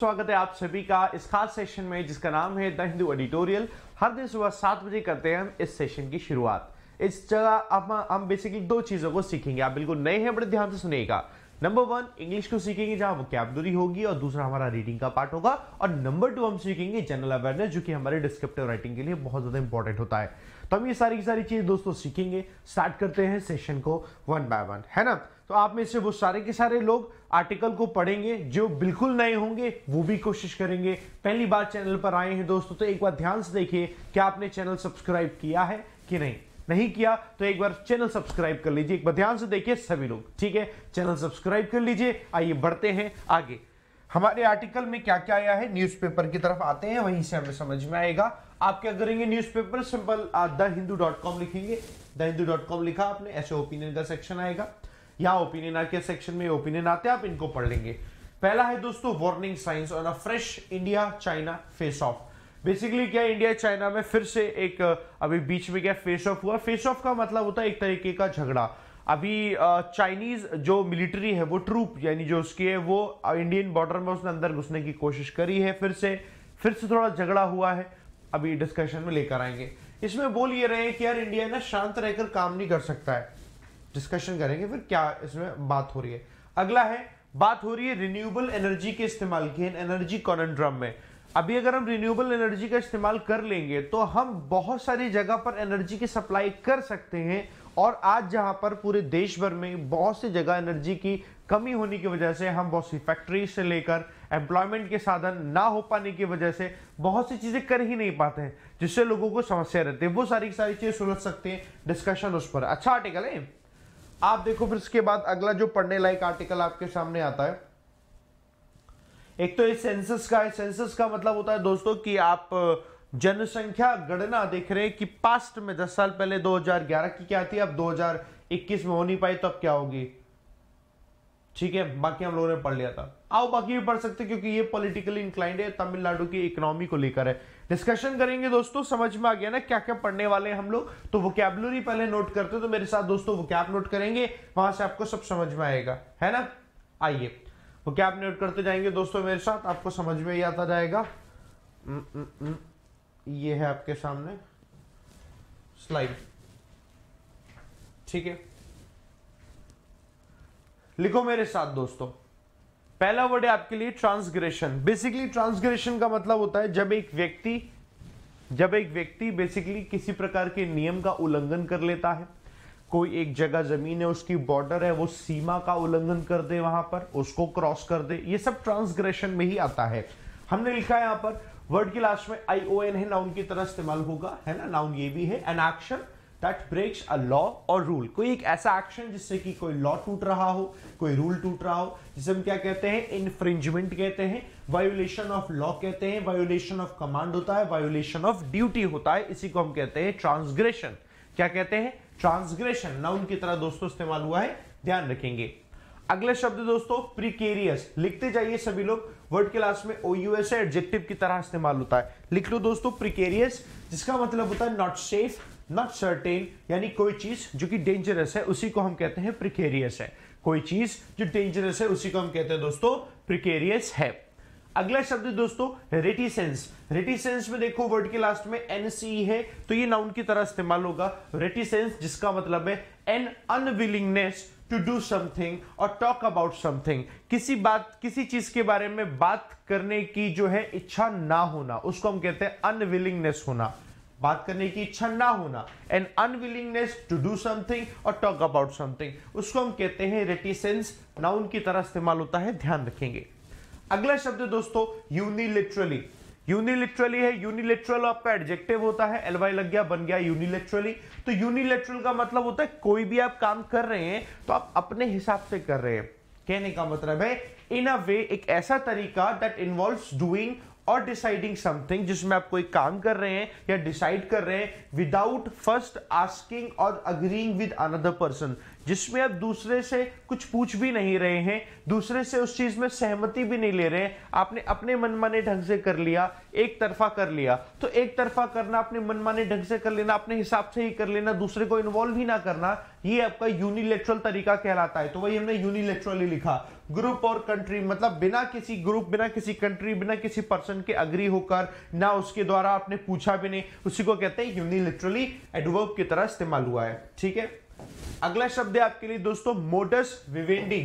स्वागत है आप सभी का इस खास सेशन में, जिसका नाम है द हिंदू एडिटोरियल। हर दिन सुबह सात बजे करते हैं हम इस सेशन की शुरुआत। इस जगह अब हम बेसिकली दो चीज़ों को सीखेंगे। आप बिल्कुल नए हैं, बड़े ध्यान से सुनिएगा। नंबर वन इंग्लिश को सीखेंगे, जहाँ वोकैबुलरी होगी, और दूसरा हमारा रीडिंग का पार्ट होगा। और नंबर टू हम सीखेंगे जनरल अवेयरनेस जो कि हमारे डिस्क्रिप्टिव राइटिंग के लिए बहुत ज़्यादा इंपॉर्टेंट होता है। तो हम ये सारी की सारी चीज़ दोस्तों सीखेंगे। स्टार्ट करते हैं सेशन को वन बाय वन है ना? तो आप में से वो सारे के सारे लोग आर्टिकल को पढ़ेंगे, जो बिल्कुल नए होंगे, वो भी कोशिश करेंगे। पहली बार चैनल पर आए हैं दोस्तों तो एक बार ध्यान से देखिए, क्या आपने चैनल सब्सक्राइब किया है कि नहीं। नहीं किया तो एक बार चैनल सब्सक्राइब कर लीजिए। एक बार ध्यान से देखिए सभी लोग, ठीक है? चैनल सब्सक्राइब कर लीजिए, आइए बढ़ते हैं आगे। हमारे आर्टिकल में क्या क्या आया है? न्यूज़पेपर की तरफ़ आते हैं, वहीं से हमें समझ में आएगा। आप क्या करेंगे newspaper? Simple the Hindu dot com लिखेंगे। द हिंदू डॉट कॉम लिखा आपने, ऐसे ओपिनियन का सेक्शन आएगा। यहाँ ओपिनियन आके सेक्शन में ओपिनियन आते हैं, आप इनको पढ़ लेंगे। पहला है दोस्तों वार्निंग साइंस और a fresh India China face off basically क्या इंडिया चाइना में फिर से एक अभी बीच में क्या फेस ऑफ़ हुआ। फेस ऑफ़ का मतलब होता है एक तरीके का झगड़ा। अभी चाइनीज़ जो मिलिट्री है, वो ट्रूप यानी जो उसकी है, वो इंडियन बॉर्डर में उसने अंदर घुसने की कोशिश करी है फिर से। फिर से थोड़ा झगड़ा हुआ है। अभी डिस्कशन में लेकर आएँगे। इसमें बोल ये रहे हैं कि यार इंडिया ना शांत रहकर काम नहीं कर सकता है। डिस्कशन करेंगे, फिर क्या इसमें बात हो रही है? अगला है, बात हो रही है रिन्यूएबल एनर्जी के इस्तेमाल की एनर्जी कॉनड्रम में। अभी अगर हम रिन्यूएबल एनर्जी का इस्तेमाल कर लेंगे तो हम बहुत सारी जगह पर एनर्जी की सप्लाई कर सकते हैं, और आज जहाँ पर पूरे देश भर में बहुत सी जगह एनर्जी की कमी होने की वजह से हम बहुत सी फैक्ट्री से लेकर एम्प्लॉयमेंट के साधन ना हो पाने की वजह से बहुत सी चीज़ें कर ही नहीं पाते हैं, जिससे लोगों को समस्या रहती है। वो सारी सारी चीज़ें सुलझ सकते हैं डिस्कशन उस पर। अच्छा आर्टिकल है। आप देखो फिर इसके बाद अगला जो पढ़ने लायक आर्टिकल आपके सामने आता है। एक तो ये सेंसस का है। सेंसस का मतलब होता है दोस्तों कि आप जनसंख्या गणना देख रहे हैं कि पास्ट में 10 साल पहले 2011 की क्या थी, अब 2021 में हो नहीं पाई तो अब क्या होगी? ठीक है, बाकी हम लोगों ने पढ़ लिया था। आओ बाकी भी पढ़ सकते क्योंकि ये पॉलिटिकली इंक्लाइंड है, तमिलनाडु की इकोनॉमी को लेकर है। डिस्कशन करेंगे दोस्तों, समझ में आ गया ना क्या क्या पढ़ने वाले हैं हम लोग? तो वो कैबलरी पहले नोट करते तो मेरे साथ दोस्तों वो कैब नोट करेंगे, वहाँ से आपको सब समझ में आएगा, है ना? आइए वो क्या आप नोट करते जाएँगे दोस्तों मेरे साथ, आपको समझ में ही आता जाएगा। ये है आपके सामने। स्लाइड ठीक है? लिखो मेरे साथ दोस्तों। पहला वर्ड है आपके लिए ट्रांसग्रेशन बेसिकली ट्रांसग्रेशन का मतलब होता है जब एक व्यक्ति, जब एक व्यक्ति बेसिकली किसी प्रकार के नियम का उल्लंघन कर लेता है। कोई एक जगह ज़मीन है, उसकी बॉर्डर है, वो सीमा का उल्लंघन कर दे वहाँ पर, उसको क्रॉस कर दे। ये सब ट्रांसग्रेशन में ही आता है। हमने लिखा है यहाँ पर वर्ड की लास्ट में आई ओ एन है नाउन की तरह इस्तेमाल होगा, है ना? नाउन ये भी है an action that breaks a law or rule कोई एक ऐसा एक्शन जिससे कि कोई लॉ टूट रहा हो, कोई रूल टूट रहा हो, जिसे हम क्या कहते हैं? इनफ्रिंजमेंट कहते हैं वायोलेशन ऑफ़ लॉ कहते हैं वायोलेशन ऑफ़ कमांड होता है वायोलेशन ऑफ़ ड्यूटी होता है, इसी को हम कहते हैं ट्रांसग्रेशन क्या कहते हैं? ट्रांसग्रेशन नाउन की तरह दोस्तों इस्तेमाल हुआ है, ध्यान रखेंगे। अगले शब्द दोस्तों प्रिकेरियस लिखते जाइए सभी लोग वर्ड क्लास में ओ यूएस एडजेक्टिव की तरह इस्तेमाल होता है। लिख लो दोस्तों प्रिकेरियस जिसका मतलब होता है नॉट सेफ़ नॉट सर्टेन यानी कोई चीज़ जो कि डेंजरस है, उसी को हम कहते हैं प्रिकेरियस है। कोई चीज़ जो डेंजरस है, उसी को हम कहते हैं दोस्तों प्रिकेरियस है। अगला शब्द दोस्तों रेटिसेंस रेटिसेंस में देखो वर्ड के लास्ट में एनसी है तो ये नाउन की तरह इस्तेमाल होगा। रेटिसेंस जिसका मतलब है an unwillingness to do something or talk about something किसी बात, किसी चीज़ के बारे में बात करने की जो है इच्छा ना होना, उसको हम कहते हैं अनविलिंगनेस होना। बात करने की इच्छा ना होना an unwillingness to do something or talk about something उसको हम कहते हैं रेटिसेंस नाउन की तरह इस्तेमाल होता है, ध्यान रखेंगे। अगला शब्द दोस्तों यूनिलिटरली यूनिलिटरली है यूनिलिटरल आपका एडजेक्टिव होता है एलवाई लग गया, बन गया यूनिलिटरली तो यूनिलिटरल का मतलब होता है, कोई भी आप काम कर रहे हैं तो आप अपने हिसाब से कर रहे हैं। कहने का मतलब है इन अ वे एक ऐसा तरीका that involves doing or deciding something जिसमें आप कोई काम कर रहे हैं या डिसाइड कर रहे हैं विदाउट फ़र्स्ट आस्किंग और अग्रीइंग विद अनदर पर्सन जिसमें आप दूसरे से कुछ पूछ भी नहीं रहे हैं, दूसरे से उस चीज़ में सहमति भी नहीं ले रहे हैं। आपने अपने मनमाने ढंग से कर लिया, एक तरफा कर लिया तो एक तरफा करना, अपने मनमाने ढंग से कर लेना, अपने हिसाब से ही कर लेना, दूसरे को इन्वॉल्व ही ना करना, ये आपका यूनिलेटरल तरीका कहलाता है। तो वही हमने यूनिलेटरली लिखा ग्रुप और कंट्री मतलब बिना किसी ग्रुप बिना किसी कंट्री बिना किसी पर्सन के अग्री होकर, ना उसके द्वारा आपने पूछा भी नहीं, उसी को कहते हैं यूनिलिटरली एडवर्ब की तरह इस्तेमाल हुआ है। ठीक है? अगला शब्द है आपके लिए दोस्तों मोडस विवेंडी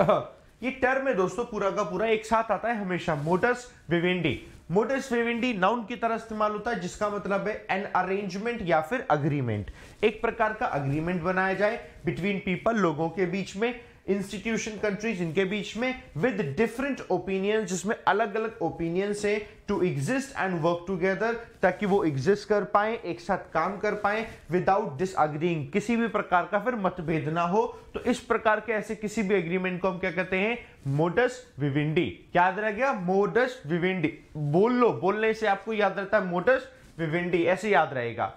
ये टर्म है दोस्तों, पूरा का पूरा एक साथ आता है हमेशा मोटस विवेंडी मोटस विवेंडी नाउन की तरह इस्तेमाल होता है, जिसका मतलब है एन अरेंजमेंट या फिर अग्रीमेंट एक प्रकार का अग्रीमेंट बनाया जाए बिटवीन पीपल लोगों के बीच में इंस्टीट्यूशन कंट्रीज़ इनके बीच में विद डिफरेंट ओपिनियन जिसमें अलग अलग ओपिनियन से to exist and work together ताकि वो एग्जिस्ट कर पाए, एक साथ काम कर पाए विदाउट डिसअग्रीइंग किसी भी प्रकार का फिर मतभेद ना हो। तो इस प्रकार के ऐसे किसी भी एग्रीमेंट को हम क्या कहते हैं? मोडस विविंडी याद रह गया? मोडस विविंडी बोल लो. बोलने से आपको याद रहता है मोडस विविंडी ऐसे याद रहेगा।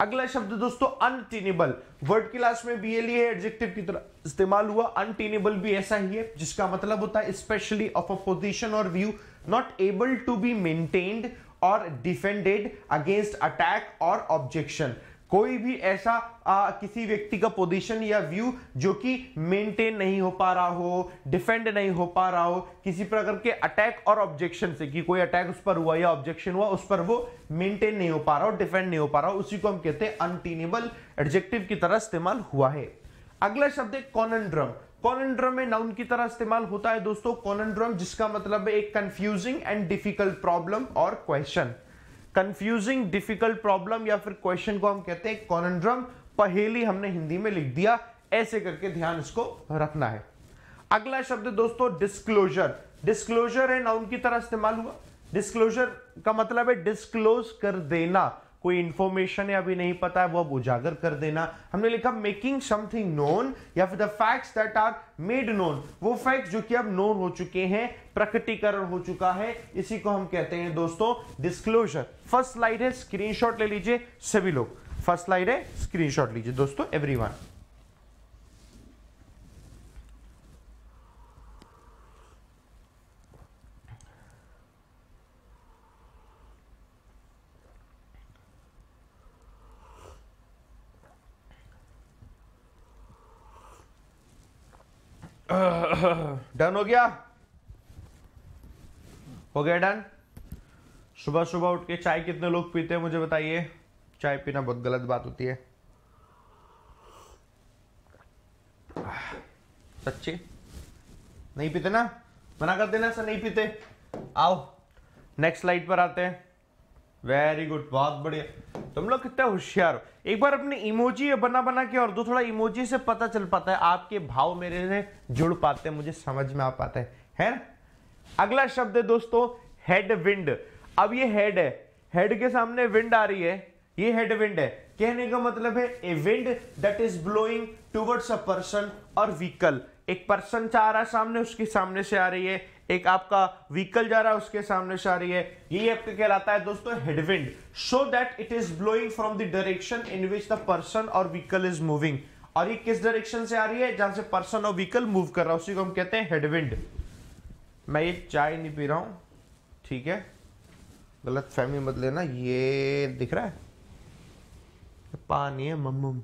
अगला शब्द दोस्तों अनटीनेबल वर्ड क्लास में बी एल है एडजेक्टिव की तरह इस्तेमाल हुआ। अनटीनेबल भी ऐसा ही है, जिसका मतलब होता है specially of a position or view not able to be maintained or defended against attack or objection कोई भी ऐसा आ, किसी व्यक्ति का पोजीशन या व्यू जो कि मेंटेन नहीं हो पा रहा हो डिफेंड नहीं हो पा रहा हो किसी प्रकार के अटैक और ऑब्जेक्शन से कि कोई अटैक उस पर हुआ या ऑब्जेक्शन हुआ उस पर वो मेंटेन नहीं हो पा रहा हो डिफेंड नहीं हो पा रहा हो उसी को हम कहते हैं अनटीनेबल एडजेक्टिव की तरह इस्तेमाल हुआ है। अगला शब्द है कॉनड्रम कॉनड्रम में नाउन की तरह इस्तेमाल होता है दोस्तों। कॉनड्रम जिसका मतलब है एक confusing and difficult problem or question confusing difficult problem या फिर क्वेश्चन को हम कहते हैं कॉनड्रम पहेली हमने हिंदी में लिख दिया। ऐसे करके ध्यान इसको रखना है। अगला शब्द दोस्तों डिस्क्लोजर डिस्क्लोजर है नाउन की तरह इस्तेमाल हुआ। डिस्क्लोजर का मतलब है डिस्क्लोज कर देना। कोई इंफॉर्मेशन है, अभी नहीं पता है वो अब उजागर कर देना। हमने लिखा मेकिंग समथिंग नोन या फिर the facts that are made known वो फैक्ट्स जो कि अब नोन हो चुके हैं, प्रकटीकरण हो चुका है, इसी को हम कहते हैं दोस्तों डिस्क्लोजर फ़र्स्ट स्लाइड है स्क्रीनशॉट ले लीजिए, सभी लोग। फ़र्स्ट स्लाइड है स्क्रीनशॉट लीजिए दोस्तों एवरीवन डन हो गया? हो गया डन सुबह सुबह उठ के चाय कितने लोग पीते हैं मुझे बताइए? चाय पीना बहुत गलत बात होती है। सच्ची? नहीं पीते ना? मना कर देना, सर, नहीं पीते। आओ नेक्स्ट स्लाइड पर आते हैं। वेरी गुड बहुत बढ़िया। तुम लोग कितने होशियार हो। एक बार अपने इमोजी बना बना के और दो थोड़ा इमोजी से पता चल पाता है, आपके भाव मेरे से जुड़ पाते हैं, मुझे समझ में आ पाता है। है अगला शब्द है दोस्तों हेड विंड अब ये हेड है। हेड के सामने विंड आ रही है। ये हेड विंड है। कहने का मतलब है a wind that is blowing towards a person or vehicle एक पर्सन चाह रहा है, सामने, उसके सामने से आ रही है। एक आपका व्हीकल जा रहा है, उसके सामने से आ रही है। ये आपका कहलाता है दोस्तों headwind so that it is blowing from the direction in which the person or vehicle is moving और ये किस डायरेक्शन से आ रही है? जहाँ से पर्सन और व्हीकल मूव कर रहा है, उसी को हम कहते हैं हेडविंड मैं ये चाय नहीं पी रहा हूँ। ठीक है? गलत फहमी मत लेना। ये दिख रहा है? पानी है मम्म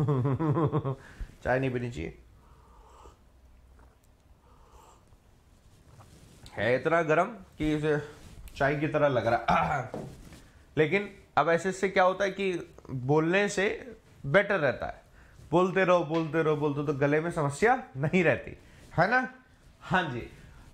चाय नहीं पीनी चाहिए। है इतना गर्म कि इसे चाय की तरह लग रहा लेकिन अब ऐसे से क्या होता है कि बोलने से बेटर रहता है। बोलते रहो बोलते रहो, बोलते तो गले में समस्या नहीं रहती। है ना? हाँ जी।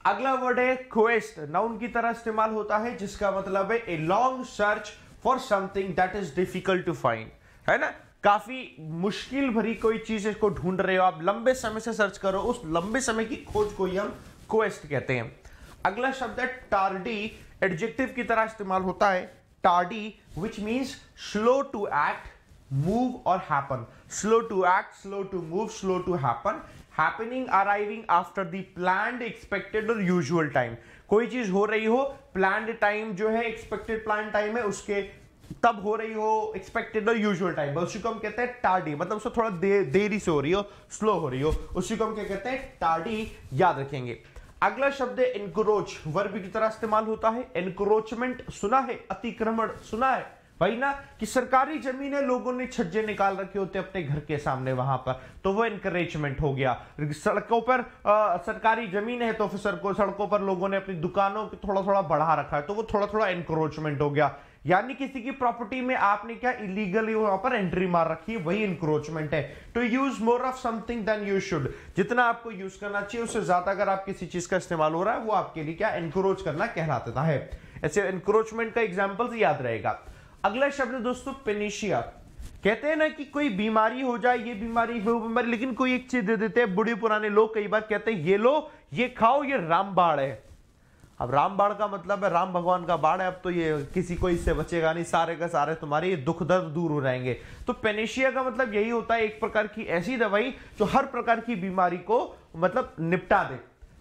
अगला वर्ड है क्वेस्ट नाउन की तरह इस्तेमाल होता है, जिसका मतलब है a long search for something that is difficult to find है ना? काफ़ी मुश्किल भरी कोई चीज़ को ढूंढ रहे हो आप। लंबे समय से सर्च करो। उस लंबे समय की खोज को ही हम क्वेस्ट कहते हैं। अगला शब्द है टार्डी एडजेक्टिव की तरह इस्तेमाल होता है tardy which means slow to act move or happen slow to act slow to move slow to happen happening arriving after the plan expected or usual time कोई चीज़ हो रही हो प्लान टाइम जो है एक्सपेक्टेड प्लान टाइम है उसके तब हो रही हो एक्सपेक्टेड और यूजुअल टाइम उसी को हम कहते हैं टार्डी मतलब उसको थोड़ा दे, देरी से हो रही हो स्लो हो रही हो। उसी को हम क्या कहते हैं? टार्डी याद रखेंगे। अगला शब्द है इनक्रोच वर्ब की तरह इस्तेमाल होता है। इनक्रोचमेंट सुना है। अतिक्रमण सुना है। भाई ना कि सरकारी ज़मीन है लोगों ने छज्जे निकाल रखे होते अपने घर के सामने वहाँ पर। तो वो इनकरेजमेंट हो गया। सड़कों पर आ, सरकारी ज़मीन है तो फिर सड़कों सड़कों पर लोगों ने अपनी दुकानों को थोड़ा थोड़ा बढ़ा रखा है। तो वो थोड़ा थोड़ा इनक्रोचमेंट हो गया। यानी किसी की प्रॉपर्टी में आपने क्या इलीगली वहाँ पर एंट्री मार रखी है, वही इंक्रोचमेंट है। To use more of something than you should जितना आपको यूज़ करना चाहिए, उससे ज़्यादा अगर आप किसी चीज़ का इस्तेमाल हो रहा है, वो आपके लिए क्या एनक्रोच करना कहलाता है। ऐसे एनक्रोचमेंट का एग्ज़ाम्पल याद रहेगा। अगला शब्द दोस्तों पेनिशिया कहते हैं ना कि कोई बीमारी हो जाए, ये बीमारी, वो बीमारी, लेकिन कोई एक चीज़ दे देते हैं। बुढ़े पुराने लोग कई बार कहते हैं, ये लो, ये खाओ, ये रामबाड़ है। अब राम बाढ़ का मतलब है, राम भगवान का बाढ़ है, अब तो ये किसी को इससे बचेगा नहीं, सारे का सारे तुम्हारे ये दुख दर्द दूर हो जाएँगे। तो पेनेशिया का मतलब यही होता है, एक प्रकार की ऐसी दवाई जो हर प्रकार की बीमारी को मतलब निपटा दे।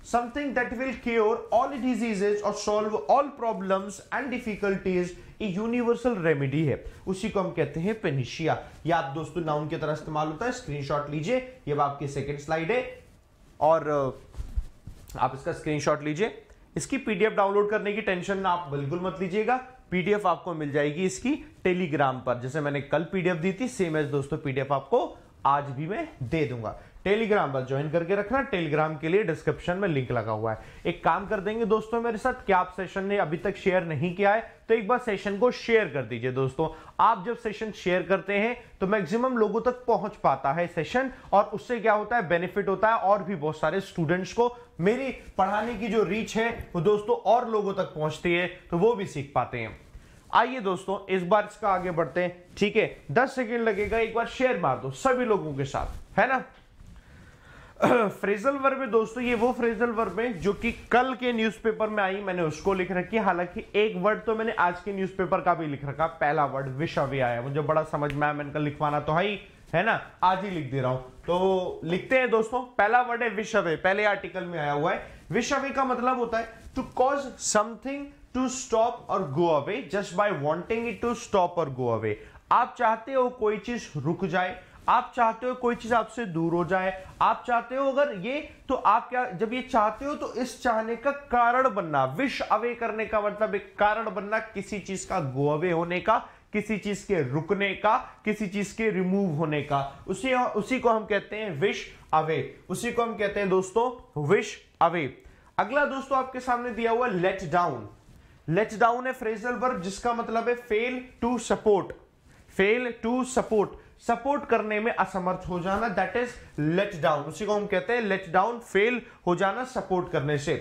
Something that will cure all diseases or solve all problems and difficulties a universal remedy है। उसी को हम कहते हैं पेनिशिया। ये आप दोस्तों नाउन की तरह इस्तेमाल होता है स्क्रीनशॉट लीजिए। ये आपकी सेकेंड स्लाइड है। और आप इसका स्क्रीनशॉट लीजिए। इसकी पीडीएफ डाउनलोड करने की टेंशन आप बिल्कुल मत लीजिएगा। पीडीएफ आपको मिल जाएगी इसकी टेलीग्राम पर। जैसे मैंने कल पीडीएफ दी थी सेम एज दोस्तों, पीडीएफ आपको आज भी मैं दे दूँगा। टेलीग्राम पर ज्वाइन करके रखना। टेलीग्राम के लिए डिस्क्रिप्शन में लिंक लगा हुआ है। एक काम कर देंगे दोस्तों मेरे साथ, क्या आप सेशन ने अभी तक शेयर नहीं किया है तो एक बार सेशन को शेयर कर दीजिए दोस्तों। आप जब सेशन शेयर करते हैं तो मैक्सिमम लोगों तक पहुँच पाता है सेशन और उससे क्या होता है बेनिफिट होता है, और भी बहुत सारे स्टूडेंट्स को मेरी पढ़ाने की जो रीच है, वो दोस्तों और लोगों तक पहुँचती है तो वो भी सीख पाते हैं। आइए दोस्तों, इस बार इसका आगे बढ़ते हैं। ठीक है, दस सेकेंड लगेगा, एक बार शेयर मार दो सभी लोगों के साथ, है ना? फ्रेजल वर्ब है दोस्तों, ये वो फ्रेजल वर्ब है जो कि कल के न्यूज़पेपर में आई, मैंने उसको लिख रखी हालाँकि एक वर्ड तो मैंने आज के न्यूज़पेपर का भी लिख रखा, पहला वर्ड विश्व आया। मुझे बड़ा समझ में आया, मैंने कल लिखवाना तो है है ना? आज ही लिख दे रहा हूँ। तो लिखते हैं दोस्तों, पहला वर्ड है विश्व पहले आर्टिकल में आया हुआ है। विश्व का मतलब होता है to cause something to stop or go away just by wanting it to stop or go away आप चाहते हो कोई चीज़ रुक जाए आप चाहते हो कोई चीज़ आपसे दूर हो जाए, आप चाहते हो अगर ये तो आप क्या, जब ये चाहते हो तो इस चाहने का कारण बनना, विश अवे करने का मतलब एक कारण बनना, किसी चीज़ का गो अवे होने का, किसी चीज़ के रुकने का, किसी चीज़ के रिमूव होने का। उसी उसी को हम कहते हैं विश अवे। उसी को हम कहते हैं दोस्तों, विश अवे। अगला दोस्तों आपके सामने दिया हुआ लेट डाउन लेट डाउन है फ्रेजल वर्ब, जिसका मतलब है fail to support fail to support support करने में असमर्थ हो जाना दैट इज़ लेट डाउन उसी को हम कहते हैं लेट डाउन फेल हो जाना सपोर्ट करने से।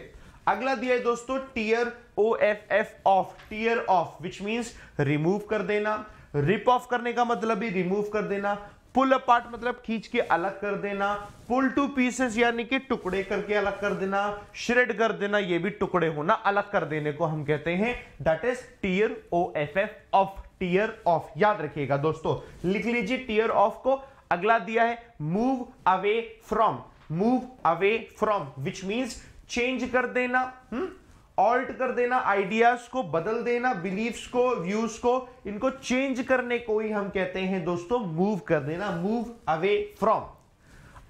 अगला दिया है दोस्तों tear O F F off tear off which means remove कर देना। रिप ऑफ़ करने का मतलब भी रिमूव कर देना। पुल अपार्ट मतलब खींच के अलग कर देना। पुल टू पीसेस यानी कि टुकड़े करके अलग कर देना। श्रेड कर देना, ये भी टुकड़े होना अलग कर देने को हम कहते हैं। That is tear O F F off tear off, याद रखिएगा दोस्तों, लिख लीजिए टीयर ऑफ़ को, अगला दिया है move away from move away from which means change कर देना ऑल्ट हम्म? कर देना आइडियाज़ को बदल देना बिलीव्स को व्यूज़ को, इनको चेंज करने को ही हम कहते हैं दोस्तों मूव कर देना मूव अवे फ्रॉम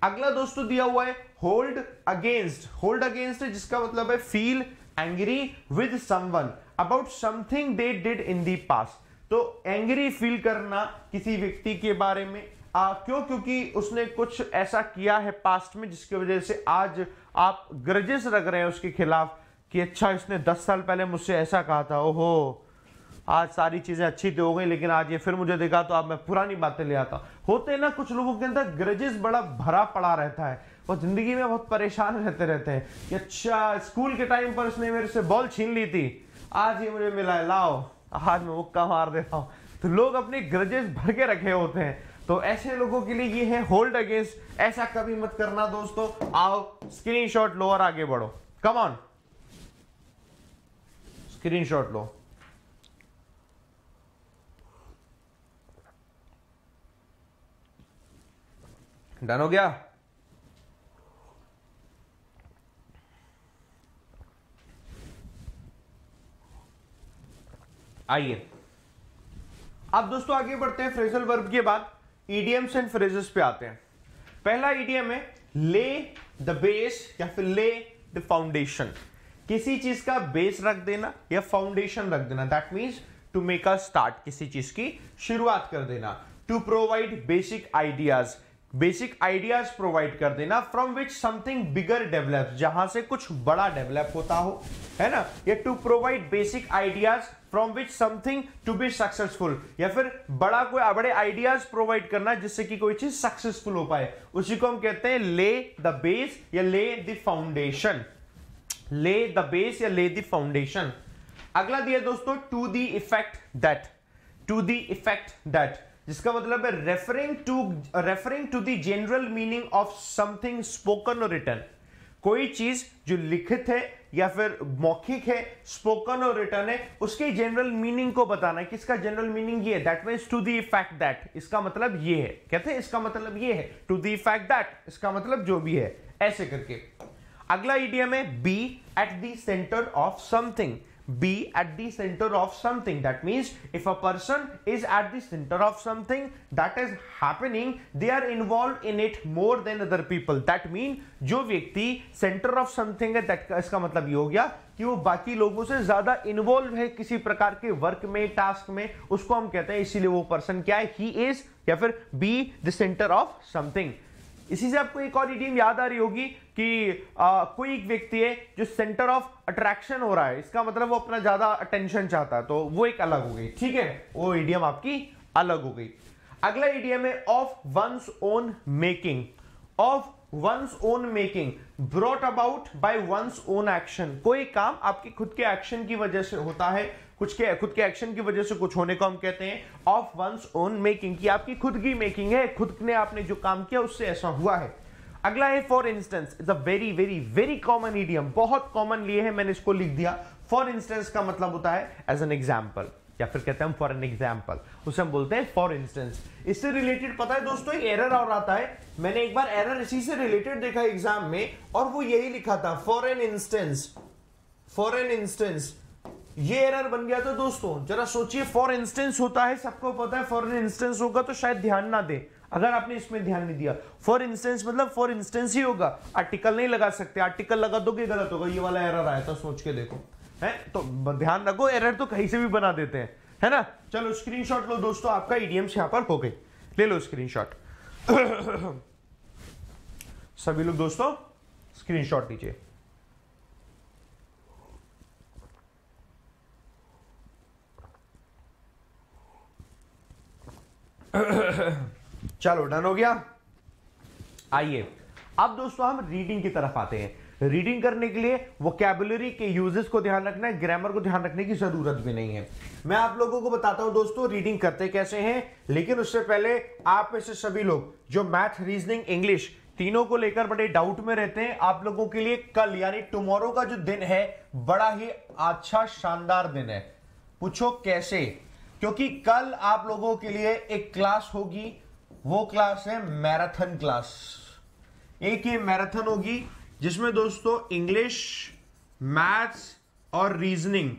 अगला दोस्तों दिया हुआ है होल्ड अगेंस्ट होल्ड अगेंस्ट है, जिसका मतलब है feel angry with someone about something they did in the past तो एंग्री फील करना किसी व्यक्ति के बारे में आ, क्यों? क्योंकि उसने कुछ ऐसा किया है पास्ट में जिसकी वजह से आज आप ग्रजेस रख रहे हैं उसके खिलाफ कि अच्छा इसने दस साल पहले मुझसे ऐसा कहा था। ओहो आज सारी चीज़ें अच्छी तो हो गई लेकिन आज ये फिर मुझे देखा तो अब मैं पुरानी बातें ले आता। होते ना कुछ लोगों के अंदर ग्रजेस बड़ा भरा पड़ा रहता है वो ज़िंदगी में बहुत परेशान रहते रहते हैं कि अच्छा स्कूल के टाइम पर उसने मेरे से बॉल छीन ली थी आज ये मुझे मिला है लाओ। आज मैं मुक्का मार देता हूँ। तो लोग अपने ग्रजेस भर के रखे होते हैं। तो ऐसे लोगों के लिए ये है होल्ड अगेंस्ट ऐसा कभी मत करना दोस्तों। आओ स्क्रीनशॉट लो और आगे बढ़ो। कम ऑन स्क्रीनशॉट लो। डन हो गया? आइए। अब दोस्तों आगे बढ़ते हैं फ्रेजल वर्ब के बाद। ईडीएम्स एंड फ्रेजेस पे आते हैं। पहला ईडीएम है ले द बेस या फिर ले द फाउंडेशन किसी चीज़ का बेस रख देना या फाउंडेशन रख देना that means to make a start किसी चीज़ की शुरुआत कर देना। To provide basic ideas basic ideas provide कर देना from which something bigger develop जहाँ से कुछ बड़ा डेवलप होता हो, है ना? या to provide basic ideas from which something to be successful या फिर बड़ा कोई बड़े आइडियाज़ प्रोवाइड करना जिससे कि कोई चीज़ सक्सेसफुल हो पाए। उसी को हम कहते हैं ले द बेस या lay the foundation lay the base या ले द फाउंडेशन अगला दिया दोस्तों to the effect that to the effect that जिसका मतलब है referring to referring to the general meaning of something spoken or written कोई चीज़ जो लिखित है या फिर मौखिक है स्पोकन और रिटर्न है, उसके जनरल मीनिंग को बताना है। किसका जनरल मीनिंग ये that means to the effect that इसका मतलब ये है। कहते हैं, इसका मतलब ये है। टू दी इफ़ेक्ट दैट इसका मतलब जो भी है। ऐसे करके। अगला ईडियम है be at the centre of something be at the center of something that means if a person is at the center of something that is happening they are involved in it more than other people that mean जो व्यक्ति center of something है that इसका मतलब ये हो गया कि वो बाकी लोगों से ज़्यादा इन्वॉल्व है किसी प्रकार के वर्क में टास्क में उसको हम कहते हैं इसीलिए वो पर्सन क्या है ही इज़ या फिर be the centre of something इसी से आपको एक और इडियम याद आ रही होगी कि आ, कोई एक व्यक्ति है जो सेंटर ऑफ़ अट्रैक्शन हो रहा है इसका मतलब वो अपना ज़्यादा अटेंशन चाहता है तो वो एक अलग हो गई ठीक है? वो इडियम आपकी अलग हो गई। अगला इडियम है of one's own making of one's own making brought about by one's own action कोई काम आपके खुद के एक्शन की वजह से होता है कुछ के खुद के एक्शन की वजह से कुछ होने को हम कहते हैं ऑफ़ वंस ओन मेकिंग की आपकी खुद की मेकिंग है खुद ने आपने जो काम किया उससे ऐसा हुआ है। अगला है for instance is a very very very common idiom बहुत कॉमन लिए है मैंने इसको लिख दिया. फॉर इंस्टेंस का मतलब होता है एज एन एग्ज़ाम्पल या फिर कहते हैं फॉर एन एग्ज़ाम्पल उसे हम बोलते हैं फॉर इंस्टेंस इससे रिलेटेड पता है दोस्तों, एक एरर और आता है. मैंने एक बार एरर इसी से रिलेटेड देखा एग्ज़ाम में और वो यही लिखा था for an instance for an instance ये एरर बन गया था दोस्तों. जरा सोचिए फॉर इंस्टेंस होता है, सबको पता है फॉर एन इंस्टेंस होगा तो शायद ध्यान ना दे. अगर आपने इसमें ध्यान नहीं दिया फॉर इंस्टेंस मतलब फॉर इंस्टेंस ही होगा आर्टिकल नहीं लगा सकते आर्टिकल लगा दो गलत होगा ये वाला एरर आया था सोच के देखो है तो ध्यान रखो एरर तो कहीं से भी बना देते हैं है ना चलो स्क्रीनशॉट लो दोस्तों आपका ईडीएम्स यहाँ पर हो गई ले लो स्क्रीनशॉट सभी लोग दोस्तों स्क्रीन स्क्रीनशॉट लीजिए चलो डन हो गया। आइए, अब दोस्तों हम रीडिंग की तरफ़ आते हैं। रीडिंग करने के लिए वोकेबुलरी के यूजेस को ध्यान रखना है ग्रामर को ध्यान रखने की ज़रूरत भी नहीं है। मैं आप लोगों को बताता हूँ दोस्तों रीडिंग करते कैसे हैं, लेकिन उससे पहले आप में से सभी लोग जो मैथ रीजनिंग इंग्लिश तीनों को लेकर बड़े डाउट में रहते हैं, आप लोगों के लिए कल, यानी टुमारो का जो दिन है, बड़ा ही अच्छा शानदार दिन है। पूछो कैसे? क्योंकि कल आप लोगों के लिए एक क्लास होगी वो क्लास है मैराथन क्लास एक ये मैराथन होगी, जिसमें दोस्तों इंग्लिश मैथ्स और रीजनिंग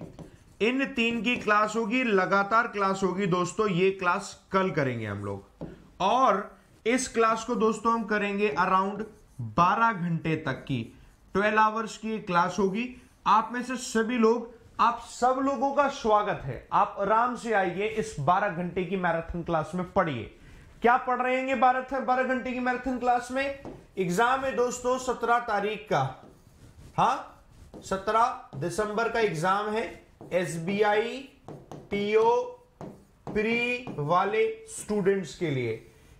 इन तीन की क्लास होगी, लगातार क्लास होगी दोस्तों, ये क्लास कल करेंगे हम लोग। और इस क्लास को दोस्तों हम करेंगे अराउंड 12 घंटे तक की 12 आवर्स की क्लास होगी। आप में से सभी लोग, आप सब लोगों का स्वागत है। आप आराम से आइए इस 12 घंटे की मैराथन क्लास में पढ़िए। क्या पढ़ रहे हैं बारह बारह घंटे की मैराथन क्लास में। एग्ज़ाम है दोस्तों, सत्रह तारीख का। हा, सत्रह दिसंबर का एग्ज़ाम है। S B I PO pre वाले स्टूडेंट्स के लिए।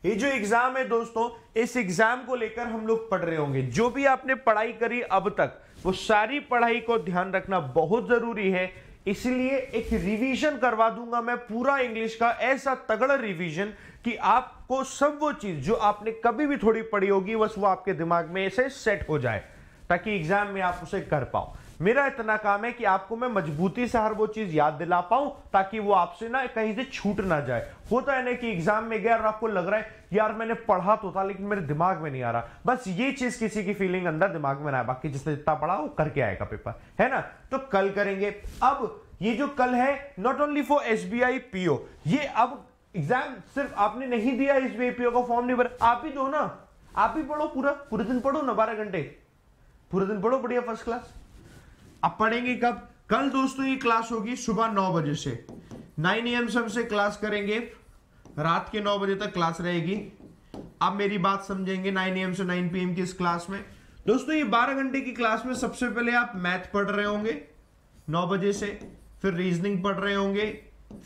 ये जो एग्ज़ाम है दोस्तों, इस एग्ज़ाम को लेकर हम लोग पढ़ रहे होंगे। जो भी आपने पढ़ाई करी अब तक, वो सारी पढ़ाई को ध्यान रखना बहुत ज़रूरी है। इसलिए एक रिवीजन करवा दूँगा मैं पूरा इंग्लिश का, ऐसा तगड़ा रिवीजन कि आपको सब वो चीज़ जो आपने कभी भी थोड़ी पढ़ी होगी, बस वो आपके दिमाग में ऐसे सेट हो जाए, ताकि एग्ज़ाम में आप उसे कर पाओ। मेरा इतना काम है कि आपको मैं मजबूती से हर वो चीज़ याद दिला पाऊँ, ताकि वो आपसे ना कहीं से छूट ना जाए। होता है ना कि एग्ज़ाम में गया और आपको लग रहा है, यार, मैंने पढ़ा तो था, लेकिन मेरे दिमाग में नहीं आ रहा। बस ये चीज़ किसी की फीलिंग अंदर दिमाग में ना आए, बाकी जिसने जितना पढ़ा वो करके आएगा पेपर है ना? तो कल करेंगे। अब ये जो कल है not only for S B I PO ये अब एग्ज़ाम सिर्फ़ आपने नहीं दिया एस बी आई पीओ का फॉर्म नहीं भरा आप भी दो ना। आप भी पढ़ो पूरा, पूरे दिन पढ़ो ना बारह घंटे। पूरे दिन पढ़ो बढ़िया फ़र्स्ट क्लास अब पढ़ेंगे कब? कल दोस्तों ये क्लास होगी सुबह नौ बजे से। नाइन एम से हमसे क्लास करेंगे। रात के नौ बजे तक क्लास रहेगी। आप मेरी बात समझेंगे नाइन एम से नाइन पी की इस क्लास में। दोस्तों, ये बारह घंटे की क्लास में सबसे पहले आप मैथ पढ़ रहे होंगे नौ बजे से, फिर रीजनिंग पढ़ रहे होंगे,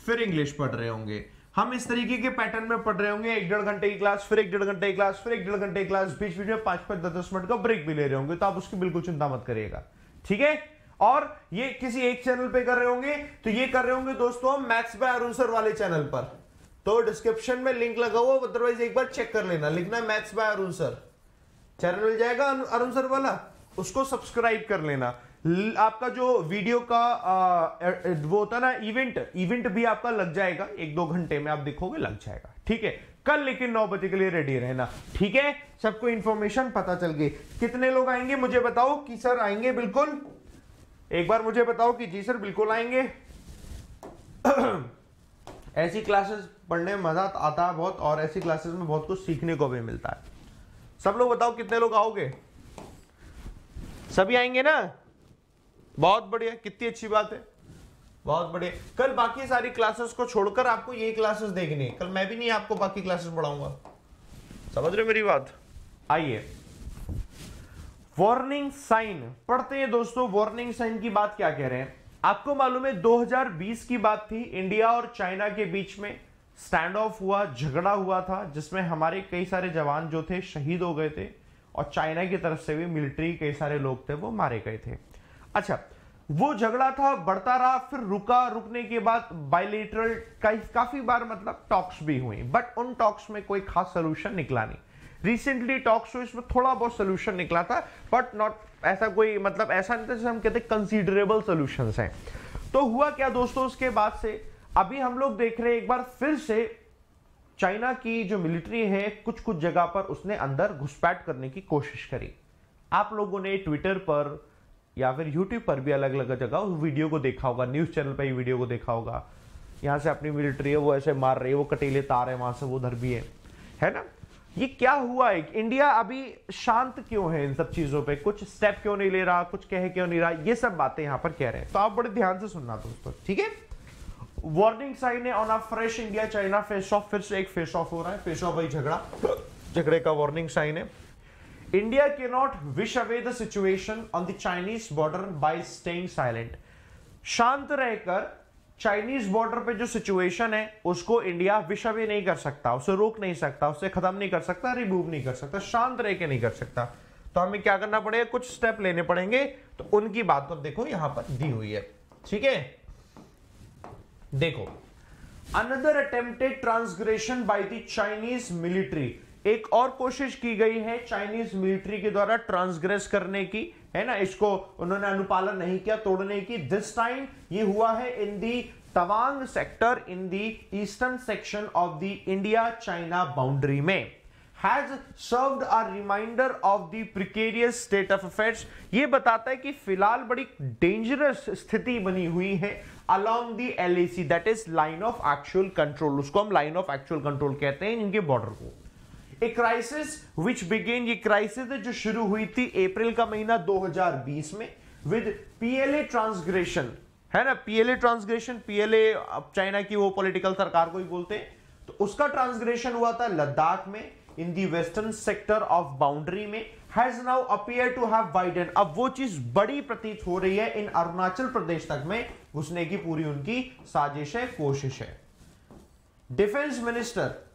फिर इंग्लिश पढ़ रहे होंगे। हम इस तरीके के पैटर्न में पढ़ रहे होंगे, एक डेढ़ घंटे की क्लास फिर एक डेढ़ घंटे की क्लास फिर एक डेढ़ घंटे की क्लास बीच बीच में पाँच पाँच दस दस मिनट का ब्रेक भी ले रहे होंगे तो आप उसकी बिल्कुल चिंता मत करिएगा। ठीक है? और ये किसी एक चैनल पे कर रहे होंगे तो ये कर रहे होंगे दोस्तों मैथ्स बाय अरुण सर वाले चैनल पर। तो डिस्क्रिप्शन में लिंक लगा हुआ अदरवाइज़ एक बार चेक कर लेना, लिखना maths by Arun sir channel मिल जाएगा अरुण सर वाला? उसको सब्सक्राइब कर लेना। आपका जो वीडियो का आ, वो होता ना इवेंट इवेंट भी आपका लग जाएगा। एक दो घंटे में आप देखोगे लग जाएगा। ठीक है? कल लेकिन नौ बजे के लिए रेडी रहना। ठीक है? सबको इंफॉर्मेशन पता चल गई। कितने लोग आएँगे मुझे बताओ? कि सर आएँगे बिल्कुल? एक बार मुझे बताओ कि जी सर बिल्कुल आएँगे। ऐसी क्लासेस पढ़ने में मज़ा आता है बहुत और ऐसी क्लासेस में बहुत कुछ सीखने को भी मिलता है। सब लोग बताओ कितने लोग आओगे? सभी आएँगे ना? बहुत बढ़िया कितनी अच्छी बात है। बहुत बढ़िया। कल बाकी सारी क्लासेस को छोड़कर आपको ये क्लासेस देखनी है। कल मैं भी नहीं आपको बाकी क्लासेस पढ़ाऊँगा। समझ रहे मेरी बात? आइए। वार्निंग साइन पढ़ते हैं दोस्तों वार्निंग साइन की बात क्या कह रहे हैं? आपको मालूम है 2020 की बात थी इंडिया और चाइना के बीच में स्टैंड ऑफ़ हुआ झगड़ा हुआ था जिसमें हमारे कई सारे जवान जो थे शहीद हो गए थे और चाइना की तरफ़ से भी मिलिट्री कई सारे लोग थे वो मारे गए थे। अच्छा वो झगड़ा था, बढ़ता रहा, फिर रुका। रुकने के बाद बायोलिटरल काफ़ी बार मतलब टॉक्स भी हुई बट उन टॉक्स में कोई खास सोल्यूशन निकला नहीं। रिसेंटली टॉक्स हुई, इसमें थोड़ा बहुत सोल्यूशन निकला था बट नॉट ऐसा कोई मतलब ऐसा नहीं था जैसे हम कहते कंसीडरेबल सोल्यूशन हैं। तो हुआ क्या दोस्तों उसके बाद से? अभी हम लोग देख रहे हैं एक बार फिर से चाइना की जो मिलिट्री है कुछ कुछ जगह पर उसने अंदर घुसपैठ करने की कोशिश करी। आप लोगों ने ट्विटर पर या फिर यूट्यूब पर भी अलग अलग जगह उस वीडियो को देखा होगा न्यूज़ चैनल पर ही वीडियो को देखा होगा। यहाँ से अपनी मिलिट्री है, वो ऐसे मार रही है, वो कटीले तार है, वहाँ से वो उधर भी है। है ना? ये क्या हुआ है? इंडिया अभी शांत क्यों है इन सब चीज़ों पे? कुछ स्टेप क्यों नहीं ले रहा? कुछ कह क्यों नहीं रहा? ये सब बातें यहाँ पर कह रहे हैं। तो आप बड़े ध्यान से सुनना दोस्तों, ठीक है? वार्निंग साइन है on a fresh India China face off फिर से एक फेस ऑफ़ हो रहा है फेस ऑफ़ वही झगड़ा। झगड़े का वार्निंग साइन है। के not wish away the situation on the Chinese border by staying silent शांत रहकर चाइनीज़ बॉर्डर पे जो सिचुएशन है, उसको इंडिया विश अवे नहीं कर सकता, उसे रोक नहीं सकता, उसे खत्म नहीं कर सकता रिमूव नहीं कर सकता, शांत रह के नहीं कर सकता। तो हमें क्या करना पड़ेगा? कुछ स्टेप लेने पड़ेंगे। तो उनकी बात पर देखो, यहाँ पर दी हुई है। ठीक है? देखो। Another attempted transgression by the Chinese military एक और कोशिश की गई है चाइनीज़ मिलिट्री के द्वारा ट्रांसग्रेस करने की। है ना? इसको उन्होंने अनुपालन नहीं किया, तोड़ने की। दिस टाइम ये हुआ है in the Tawang sector in the eastern section of the India China boundary में। Has served a reminder of the precarious state of affairs ये बताता है कि फ़िलहाल बड़ी डेंजरस स्थिति बनी हुई है along the LAC that is line of actual control उसको हम लाइन ऑफ़ एक्चुअल कंट्रोल कहते हैं इनके बॉर्डर को। ए क्राइसिस विच बिगेन ये क्राइसिस जो शुरू हुई थी अप्रैल का महीना 2020 में विद पीएलए ट्रांसग्रेशन है ना? पीएलए ट्रांसग्रेशन पीएलए चाइना की वो पॉलिटिकल सरकार को ही बोलते हैं। तो उसका ट्रांसग्रेशन हुआ था लद्दाख में in the western sector of boundary में has now appear to have widen अब वो चीज़ बड़ी प्रतीत हो रही है इन अरुणाचल प्रदेश तक में। घुसने की पूरी उनकी साजिश है, कोशिश है। डिफेंस मिनिस्टर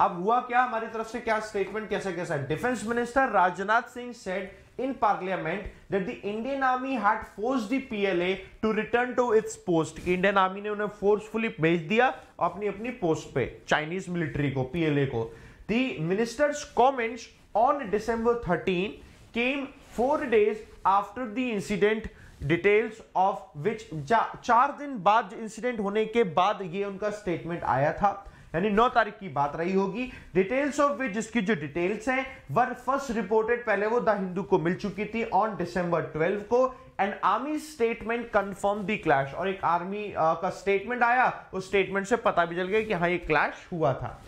अब हुआ क्या? हमारी तरफ़ से क्या स्टेटमेंट कैसा कैसा? Defence minister Rajnath Singh said in parliament that the Indian army had force the PLA to return to its post Indian army ने उन्हें फोर्सफुली भेज दिया अपनी अपनी पोस्ट पे चाइनीज़ मिलिट्री को पीएलए को. The minister's comments on December 13 came four days after the incident details of which चार दिन बाद इंसिडेंट होने के बाद ये उनका स्टेटमेंट आया था। यानी नौ तारीख की बात रही होगी। डिटेल्स ऑफ़ विच जिसकी जो डिटेल्स हैं वर फ़र्स्ट रिपोर्टेड पहले वो द हिंदू को मिल चुकी थी ऑन डिसंबर 12 को। And army statement confirm the clash और एक आर्मी का स्टेटमेंट आया। उस स्टेटमेंट से पता भी चल गया कि हाँ ये क्लैश हुआ था।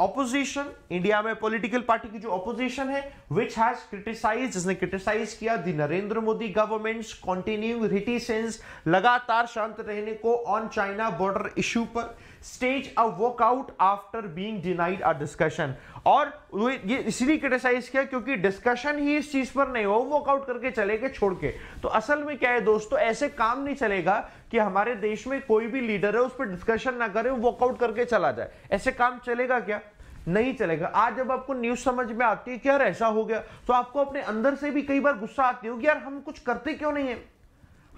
ऑपोजिशन इंडिया में पॉलिटिकल पार्टी की जो ऑपोजिशन है विच हैज़ क्रिटिसाइज जिसने क्रिटिसाइज किया the Narendra Modi government continue reticence लगातार शांत रहने को ऑन चाइना बॉर्डर इशू पर। Stage a workout after being denied a discussion और ये इसलिए क्रिटिसाइज किया क्योंकि डिस्कशन ही इस चीज़ पर नहीं हुआ वर्कआउट करके चले गए छोड़ के। तो असल में क्या है दोस्तों, ऐसे काम नहीं चलेगा कि हमारे देश में कोई भी लीडर है, उस पर डिस्कशन ना करे वर्कआउट करके चला जाए। ऐसे काम चलेगा क्या? नहीं चलेगा। आज जब आपको न्यूज़ समझ में आती है कि यार ऐसा हो गया तो आपको अपने अंदर से भी कई बार गुस्सा आती होगी, यार हम कुछ करते क्यों नहीं है?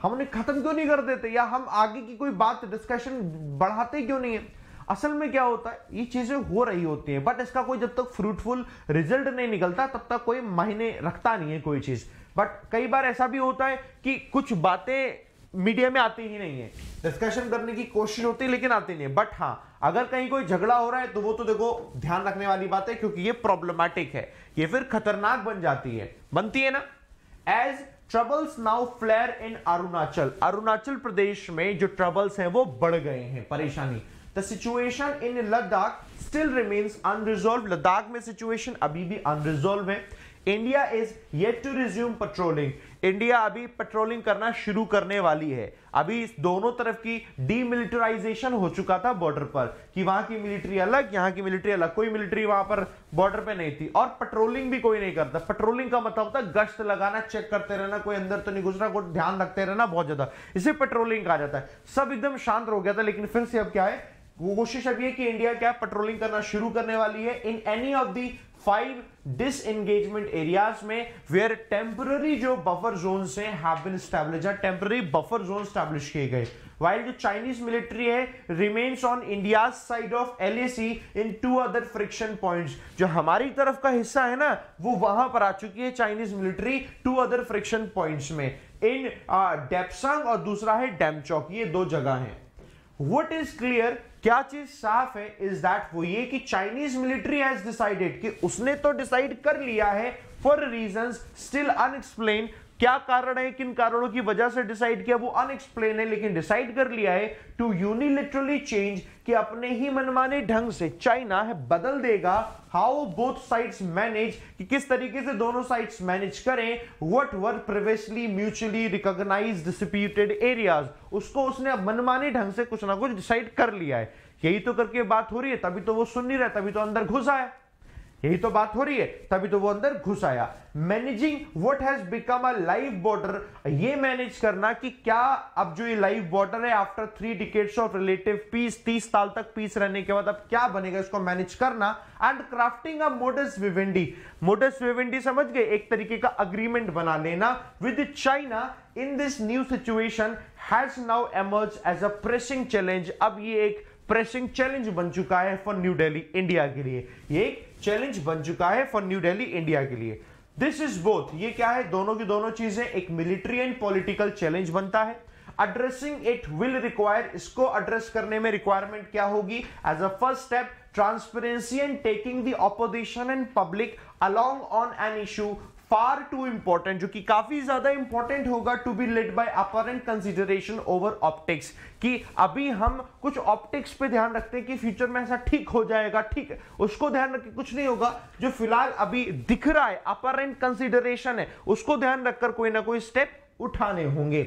हम उन्हें खत्म क्यों नहीं कर देते? या हम आगे की कोई बात डिस्कशन बढ़ाते क्यों नहीं है? असल में क्या होता है, ये चीज़ें हो रही होती हैं बट इसका कोई जब तक फ्रूटफुल रिज़ल्ट नहीं निकलता, तब तक कोई मायने रखता नहीं है कोई चीज़। बट कई बार ऐसा भी होता है कि कुछ बातें मीडिया में आती ही नहीं है। डिस्कशन करने की कोशिश होती है, लेकिन आती नहीं है। बट हाँ अगर कहीं कोई झगड़ा हो रहा है तो वो तो देखो ध्यान रखने वाली बात है, क्योंकि ये प्रॉब्लमैटिक है। ये फिर खतरनाक बन जाती है। बनती है ना? As troubles now flare in Arunachal. Arunachal Pradesh में जो ट्रबल्स हैं, वो बढ़ गए हैं, परेशानी। The situation in Ladakh still remains unresolved Ladakh में सिचुएशन अभी भी अनरिजोल्व है। India is yet to resume patrolling India अभी पेट्रोलिंग करना शुरू करने वाली है। अभी इस दोनों तरफ़ की डीमिलिटराइजेशन हो चुका था बॉर्डर पर, कि वहाँ की मिलिट्री अलग, यहाँ की मिलिट्री अलग। कोई मिलिट्री वहाँ पर बॉर्डर पे नहीं थी। और पेट्रोलिंग भी कोई नहीं करता। पेट्रोलिंग का मतलब होता गश्त लगाना चेक करते रहना, कोई अंदर तो नहीं घुस रहा कोई ध्यान रखते रहना, बहुत ज़्यादा। इसे पेट्रोलिंग कहा जाता है। सब एकदम शांत हो गया था, लेकिन फिर से अब क्या है? कोशिश अभी है कि इंडिया क्या पेट्रोलिंग करना शुरू करने वाली है। In any of the five disengagement areas में वेयर टेम्पररी जो buffer zone temporary buffer zone establish किए गए। वाइल जो चाइनीज़ मिलिट्री है remains on India side of L LAC in two other friction points जो हमारी तरफ़ का हिस्सा है ना, वो वहाँ पर आ चुकी है Chinese military to other friction points में। इन डेप्संग और दूसरा है डेमचौक ये दो जगह हैं। वट इज़ क्लियर क्या चीज़ साफ़ है इज़ दैट वो ये कि चाइनीज़ मिलिट्री हैज़ डिसाइडेड कि उसने तो डिसाइड कर लिया है फॉर रीजन स्टिल अनएक्सप्लेन क्या कारण है, किन कारणों की वजह से डिसाइड किया? वो अनएक्सप्लेन है, लेकिन डिसाइड कर लिया है टू यूनिलिटरली चेंज कि अपने ही मनमाने ढंग से चाइना है, बदल देगा। हाउ बोथ साइड्स मैनेज कि किस तरीके से दोनों साइड्स मैनेज करें? What were previously mutually recognize disputed areas उसको उसने अब मनमाने ढंग से कुछ ना कुछ डिसाइड कर लिया है। यही तो करके बात हो रही है, तभी तो वो सुन नहीं रहा तभी तो अंदर घुसा आया यही तो बात हो रही है। तभी तो वो अंदर घुस आया। Managing what has become a live border ये मैनेज करना कि क्या अब जो ये लाइव बॉर्डर है after three decades of relative peace तीस साल तक पीस रहने के बाद अब क्या बनेगा, इसको मैनेज करना। And crafting a modus vivendi modus vivendi समझ गए? एक तरीके का अग्रीमेंट बना लेना with China in this new situation has now emerge as a pressing challenge अब ये एक प्रेसिंग चैलेंज बन चुका है फॉर न्यू दिल्ली इंडिया के लिए। ये चैलेंज बन चुका है फॉर न्यू दिल्ली इंडिया के लिए। दिस इज़ बोथ ये क्या है? दोनों की दोनों चीज़ें एक मिलिट्री एंड पॉलिटिकल चैलेंज बनता है। अड्रेसिंग इट विल रिक्वायर इसको एड्रेस करने में रिक्वायरमेंट क्या होगी? As a first step transparency and taking the opposition and public along on an issue far too important जो कि काफ़ी ज़्यादा इंपॉर्टेंट होगा to be led by apparent consideration over optics कि अभी हम कुछ ऑप्टिक्स पे ध्यान रखते हैं कि फ्यूचर में ऐसा ठीक हो जाएगा, ठीक है, उसको ध्यान रख कुछ नहीं होगा, जो फ़िलहाल अभी दिख रहा है अपरेंट कंसिडरेशन है, उसको ध्यान रखकर कोई ना कोई स्टेप उठाने होंगे।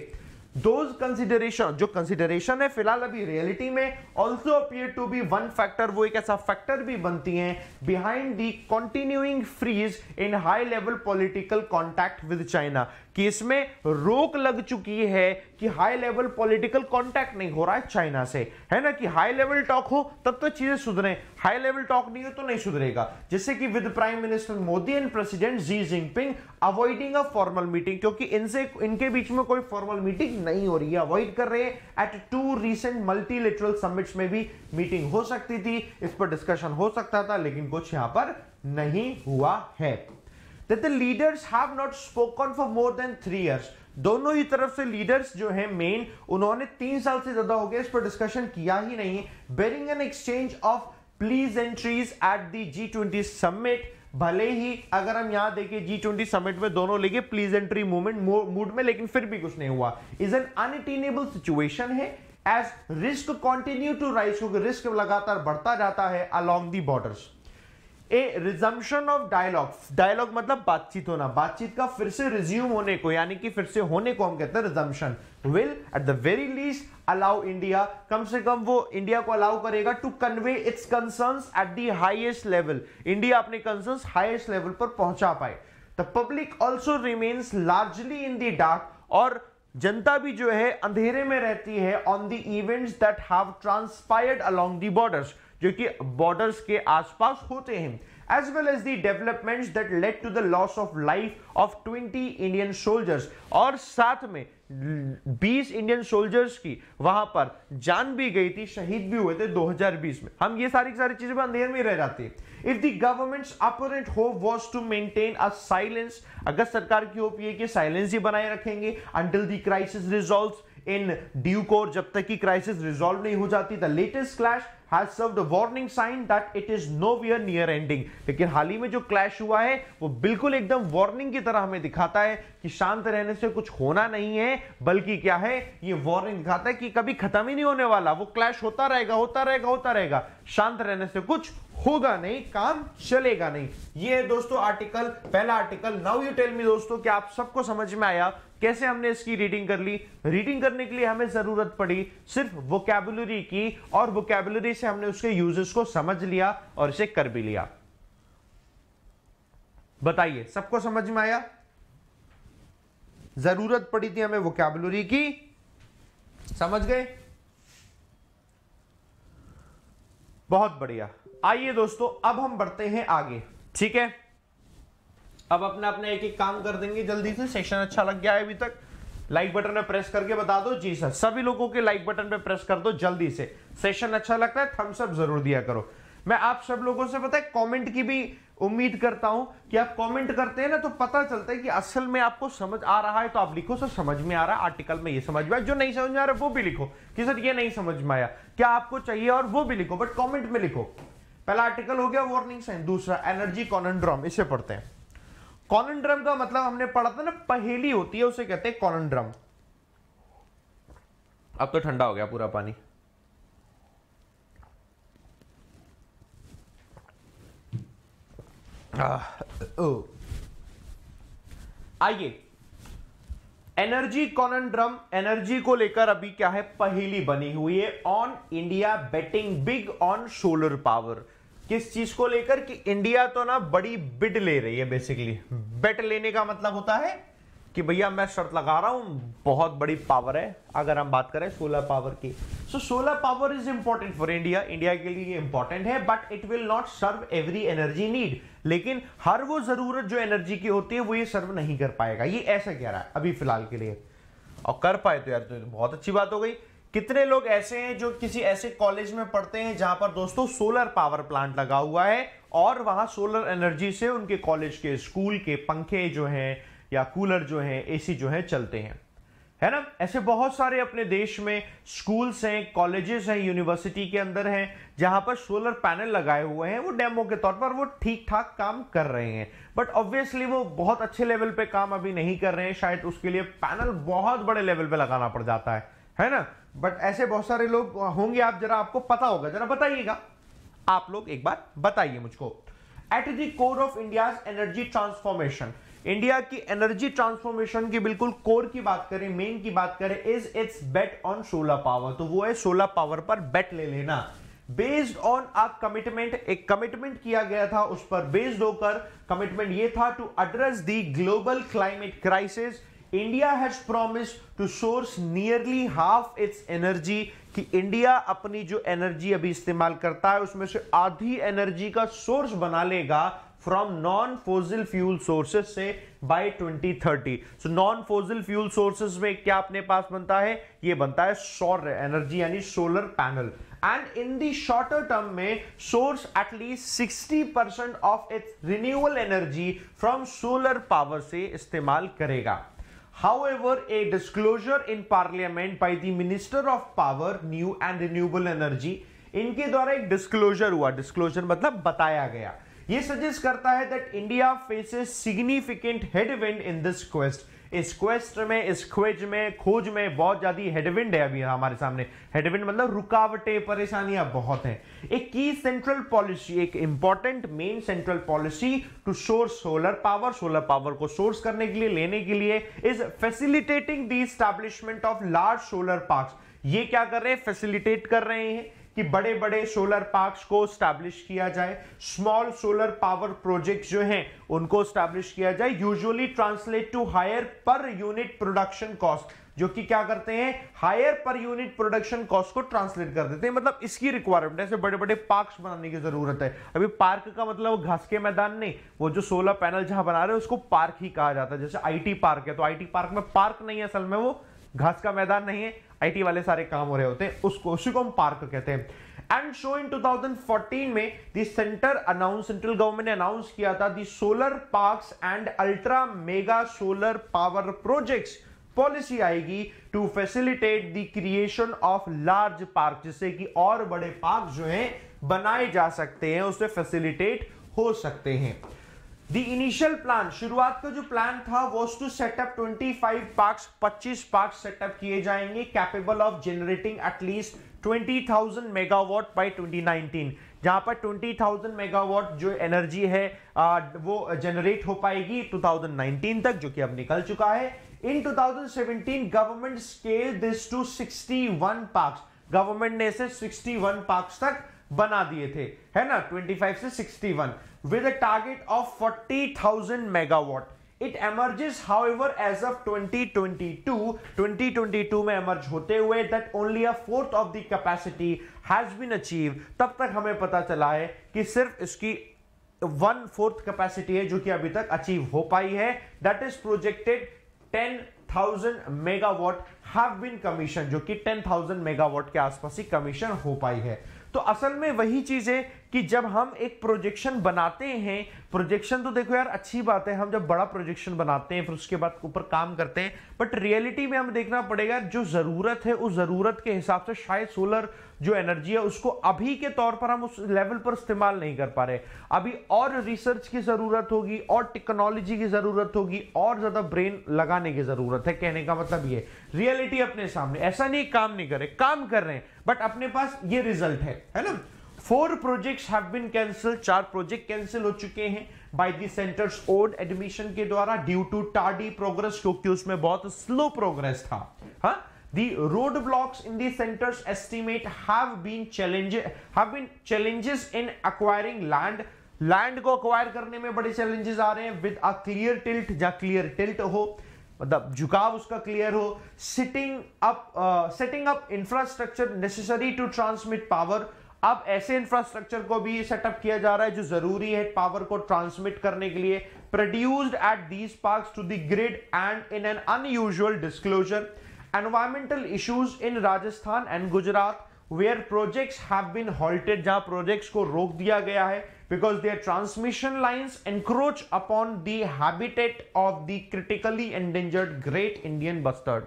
दोज कंसिडरेशन जो कंसिडरेशन है, फ़िलहाल अभी रियलिटी में also appear to be one factor वो एक ऐसा फैक्टर भी बनती है behind the continuing freeze in high level political contact with China कि इसमें रोक लग चुकी है कि हाई लेवल पॉलिटिकल कांटेक्ट नहीं हो रहा है चाइना से। है ना कि हाई लेवल टॉक हो, तब तो चीज़ें सुधरे। हाई लेवल टॉक नहीं हो तो नहीं सुधरेगा। जैसे कि with prime minister Modi and president Xi Jinping avoiding a formal meeting क्योंकि इनसे, इनके बीच में कोई फॉर्मल मीटिंग नहीं हो रही है। अवॉइड कर रहे हैं। At two recent multilateral summits में भी मीटिंग हो सकती थी। इस पर डिस्कशन हो सकता था, लेकिन कुछ यहाँ पर नहीं हुआ है। That the leaders have not spoken for more than three years. दोनों ही तरफ़ से लीडर्स जो है मेन उन्होंने तीन साल से ज़्यादा हो गया, इस पर डिस्कशन किया ही नहीं barring an exchange of pleasantries at the G twenty summit भले ही अगर हम यहाँ देखें जी ट्वेंटी समिट में दोनों लेके प्लीज़ एंट्री मूवमेंट मूड में लेकिन फिर भी कुछ नहीं हुआ। इज़ एन अनटेनेबल सिचुएशन है। As risk continue to rise क्योंकि रिस्क लगातार बढ़ता जाता है along the borders a resumption of dialogue dialogue मतलब बातचीत होना। बातचीत का फिर से रिज्यूम होने को, यानी कि फिर से होने को हम कहते हैं resumption will at the very least allow India कम से कम वो इंडिया को अलाउ करेगा to convey its concerns at the highest level India अपने कंसर्न हाईएस्ट लेवल पर पहुँचा पाए। The public also remains largely in the dark और जनता भी जो है, अंधेरे में रहती है on the events that have transpired along the borders जो कि बॉर्डर्स के आसपास होते हैं, as well as the developments that led to the loss of life of 20 Indian soldiers. और साथ में 20 इंडियन सोल्जर्स की वहाँ पर जान भी गई थी, शहीद भी हुए थे 2020 में। हम ये सारी सारी चीज़ें अंधेर में रह जाती है। If the government's apparent hope was to maintain a silence अगर सरकार की होप ये कि साइलेंस ही बनाए रखेंगे until the crisis resolves in due course जब तक की क्राइसिस रिजॉल्व नहीं हो जाती the latest clash served a warning sign that it is nowhere near ending. लेकिन हाल ही में जो क्लैश हुआ है, वो बिल्कुल एकदम वार्निंग की तरह हमें दिखाता है कि शांत रहने से कुछ होना नहीं है, बल्कि क्या है, ये वार्निंग दिखाता है कि कभी खत्म ही नहीं होने वाला। वो क्लैश होता रहेगा होता रहेगा होता रहेगा। शांत रहने से कुछ होगा नहीं, काम चलेगा नहीं। ये है दोस्तों आर्टिकल पहला article now you tell me दोस्तों कि आप सबको समझ में आया कैसे हमने इसकी रीडिंग कर ली? रीडिंग करने के लिए हमें ज़रूरत पड़ी सिर्फ़ वोकेबुलरी की और वोकेबुलरी से हमने उसके यूजेस को समझ लिया और इसे कर भी लिया। बताइए, सबको समझ में आया? ज़रूरत पड़ी थी हमें वोकेबुलरी की। समझ गए? बहुत बढ़िया। आइए दोस्तों, अब हम बढ़ते हैं आगे। ठीक है? अब अपना अपना एक एक काम कर देंगे जल्दी से। सेशन अच्छा लग गया है अभी तक। लाइक बटन पे प्रेस करके बता दो। जी सर सभी लोगों के लाइक बटन पे प्रेस कर दो जल्दी से। सेशन अच्छा लगता है थम्स अप ज़रूर दिया करो। मैं आप सब लोगों से पता है कमेंट की भी उम्मीद करता हूँ कि आप कमेंट करते हैं ना तो पता चलता है कि असल में आपको समझ आ रहा है तो आप लिखो सर, समझ में आ रहा है आर्टिकल में ये समझ में आया। जो नहीं समझ में आ रहा वो भी लिखो। कि सर, ये नहीं समझ में आया। क्या आपको चाहिए और वो भी लिखो बट कमेंट में लिखो। पहला आर्टिकल हो गया वार्निंग साइन दूसरा एनर्जी कॉनड्रम इसे पढ़ते हैं। कॉनड्रम का मतलब हमने पढ़ा था ना, पहेली होती है, उसे कहते हैं कॉनड्रम अब तो ठंडा हो गया पूरा पानी। आइए। एनर्जी कॉनड्रम एनर्जी को लेकर अभी क्या है, पहेली बनी हुई है, on India betting big on solar power. किस चीज़ को लेकर कि इंडिया तो ना बड़ी बिड ले रही है बेसिकली बेट लेने का मतलब होता है कि भैया मैं शर्त लगा रहा हूँ, बहुत बड़ी पावर है, अगर हम बात करें सोलर पावर की। So solar power is important for India India के लिए इंपॉर्टेंट है but it will not serve every energy need लेकिन हर वो ज़रूरत जो एनर्जी की होती है, वो ये सर्व नहीं कर पाएगा। ये ऐसा कह रहा है, अभी फ़िलहाल के लिए। और कर पाए तो यार तो बहुत अच्छी बात हो गई। कितने लोग ऐसे हैं जो किसी ऐसे कॉलेज में पढ़ते हैं जहाँ पर दोस्तों सोलर पावर प्लांट लगा हुआ है और वहाँ सोलर एनर्जी से उनके कॉलेज के स्कूल के पंखे जो हैं या कूलर जो हैं एसी जो हैं, चलते हैं। है ना? ऐसे बहुत सारे अपने देश में स्कूल्स हैं कॉलेजेस हैं यूनिवर्सिटी के अंदर हैं, जहाँ पर सोलर पैनल लगाए हुए हैं। वो डेमो के तौर पर वो ठीक ठाक काम कर रहे हैं। बट ऑब्वियसली वो बहुत अच्छे लेवल पे काम अभी नहीं कर रहे हैं। शायद उसके लिए पैनल बहुत बड़े लेवल पे लगाना पड़ जाता है। है ना? बट ऐसे बहुत सारे लोग होंगे, आप जरा आपको पता होगा, जरा बताइएगा। आप लोग एक बार बताइए मुझको। At the core of India energy transformation India की एनर्जी ट्रांसफॉर्मेशन की बिल्कुल कोर की बात करें मेन की बात करें is its bet on solar power तो वो है सोलर पावर पर बेट ले लेना। बेस्ड ऑन अ कमिटमेंट एक कमिटमेंट किया गया था उस पर। बेस्ड होकर कमिटमेंट ये था to address the global climate crisis India has promise to source nearly half its energy कि इंडिया अपनी जो एनर्जी अभी इस्तेमाल करता है, उसमें से आधी एनर्जी का सोर्स बना लेगा from non fossil fuel sources से by 2030 so non fossil fuel sources में क्या अपने पास बनता है? ये बनता है सौर एनर्जी यानी solar panel and in the shorter term में source at least 60 percent of its renewable energy from solar power से इस्तेमाल करेगा. However, a disclosure in parliament by the Minister of Power, New and Renewable Energy, इनके द्वारा एक disclosure हुआ disclosure मतलब बताया गया ये सजेस्ट करता है that India faces significant headwind in this quest इस क्वेस्ट में इस क्वेज में खोज में बहुत ज़्यादा हेडविंड है अभी हमारे सामने। हेडविंड मतलब रुकावटें, परेशानियाँ बहुत हैं। एक की सेंट्रल पॉलिसी एक important main central policy to source solar power solar power को सोर्स करने के लिए, लेने के लिए is facilitating the establishment of large solar park ये क्या कर रहे हैं? फैसिलिटेट कर रहे हैं। कि बड़े बड़े सोलर पार्क्स को स्टैब्लिश किया जाए। स्मॉल सोलर पावर प्रोजेक्ट जो हैं, उनको स्टैब्लिश किया जाए। Usually translate to higher per unit production cost जो कि क्या करते हैं? Higher per unit production cost को ट्रांसलेट कर देते हैं। मतलब इसकी रिक्वायरमेंट ऐसे बड़े बड़े पार्क्स बनाने की ज़रूरत है। अभी पार्क का मतलब घास के मैदान नहीं, वो जो सोलर पैनल जहाँ बना रहे हैं, उसको पार्क ही कहा जाता है। जैसे आईटी पार्क है तो आईटी पार्क में पार्क नहीं है असल में वो। घास का मैदान नहीं है आईटी वाले सारे काम हो रहे होते हैं उसको उसी पार्क कहते हैं। एंड शो इन 2014 में the center announce central government ने अनाउंस किया था the solar parks and ultra mega solar power projects policy आएगी to facilitate the creation of large park जिससे कि और बड़े पार्क जो हैं, बनाए जा सकते हैं उससे फैसिलिटेट हो सकते हैं। द इनिशियल प्लान शुरुआत का जो प्लान था was to set up 25 parks 25 parks set up किए जाएँगे capable of generating at least 20,000 megawatt by 2019 जहाँ पर 20,000 मेगावाट जो एनर्जी है आ, वो जनरेट हो पाएगी 2019 तक जो कि अब निकल चुका है। In 2017 government scale this to 61 parks government ने इसे 61 पार्क्स तक बना दिए थे। है ना? 25 से 61 with a target of 40,000 megawatt. It emerges, however, as of 2022, 2022 में emerge होते हुए that only a fourth of the capacity has been achieved. तब तक हमें पता चला है कि सिर्फ़ इसकी वन फोर्थ कैपेसिटी है जो कि अभी तक अचीव हो पाई है। That is projected 10,000 megawatt have been commission जो कि 10,000 मेगावाट के आसपास ही कमीशन हो पाई है। तो असल में वही चीज़ कि जब हम एक प्रोजेक्शन बनाते हैं प्रोजेक्शन तो देखो यार अच्छी बात है, हम जब बड़ा प्रोजेक्शन बनाते हैं, फिर उसके बाद ऊपर काम करते हैं बट रियलिटी में हमें देखना पड़ेगा जो ज़रूरत है, उस ज़रूरत के हिसाब से शायद सोलर जो एनर्जी है, उसको अभी के तौर पर हम उस लेवल पर इस्तेमाल नहीं कर पा रहे। अभी और रिसर्च की ज़रूरत होगी, और टेक्नोलॉजी की ज़रूरत होगी, और ज़्यादा ब्रेन लगाने की ज़रूरत है, कहने का मतलब ये। रियलिटी अपने सामने, ऐसा नहीं, काम नहीं करे काम कर रहे हैं बट अपने पास ये रिज़ल्ट है है ना? Four projects have been cancel चार प्रोजेक्ट कैंसिल हो चुके हैं by the centers own admission के द्वारा ड्यू टू टार्डी प्रोग्रेस क्योंकि उसमें बहुत स्लो प्रोग्रेस था। हाँ? The roadblocks in the center's estimate have been challenges have been challenges in acquiring land. Land को अक्वायर करने में बड़े चैलेंजेस आ रहे हैं। विद अ क्लियर टिल्ट या क्लियर टिल्ट हो मतलब झुकाव उसका क्लियर हो sitting up setting up infrastructure necessary to transmit power अब ऐसे इंफ्रास्ट्रक्चर को भी सेटअप किया जा रहा है जो ज़रूरी है पावर को ट्रांसमिट करने के लिए। Produced at these park to the grid and in an unusual disclosure environmental issues in Rajasthan and Gujarat where projects have been halted जहाँ प्रोजेक्ट्स को रोक दिया गया है because there transmission line encroach upon the of the critically endangered great Indian bustard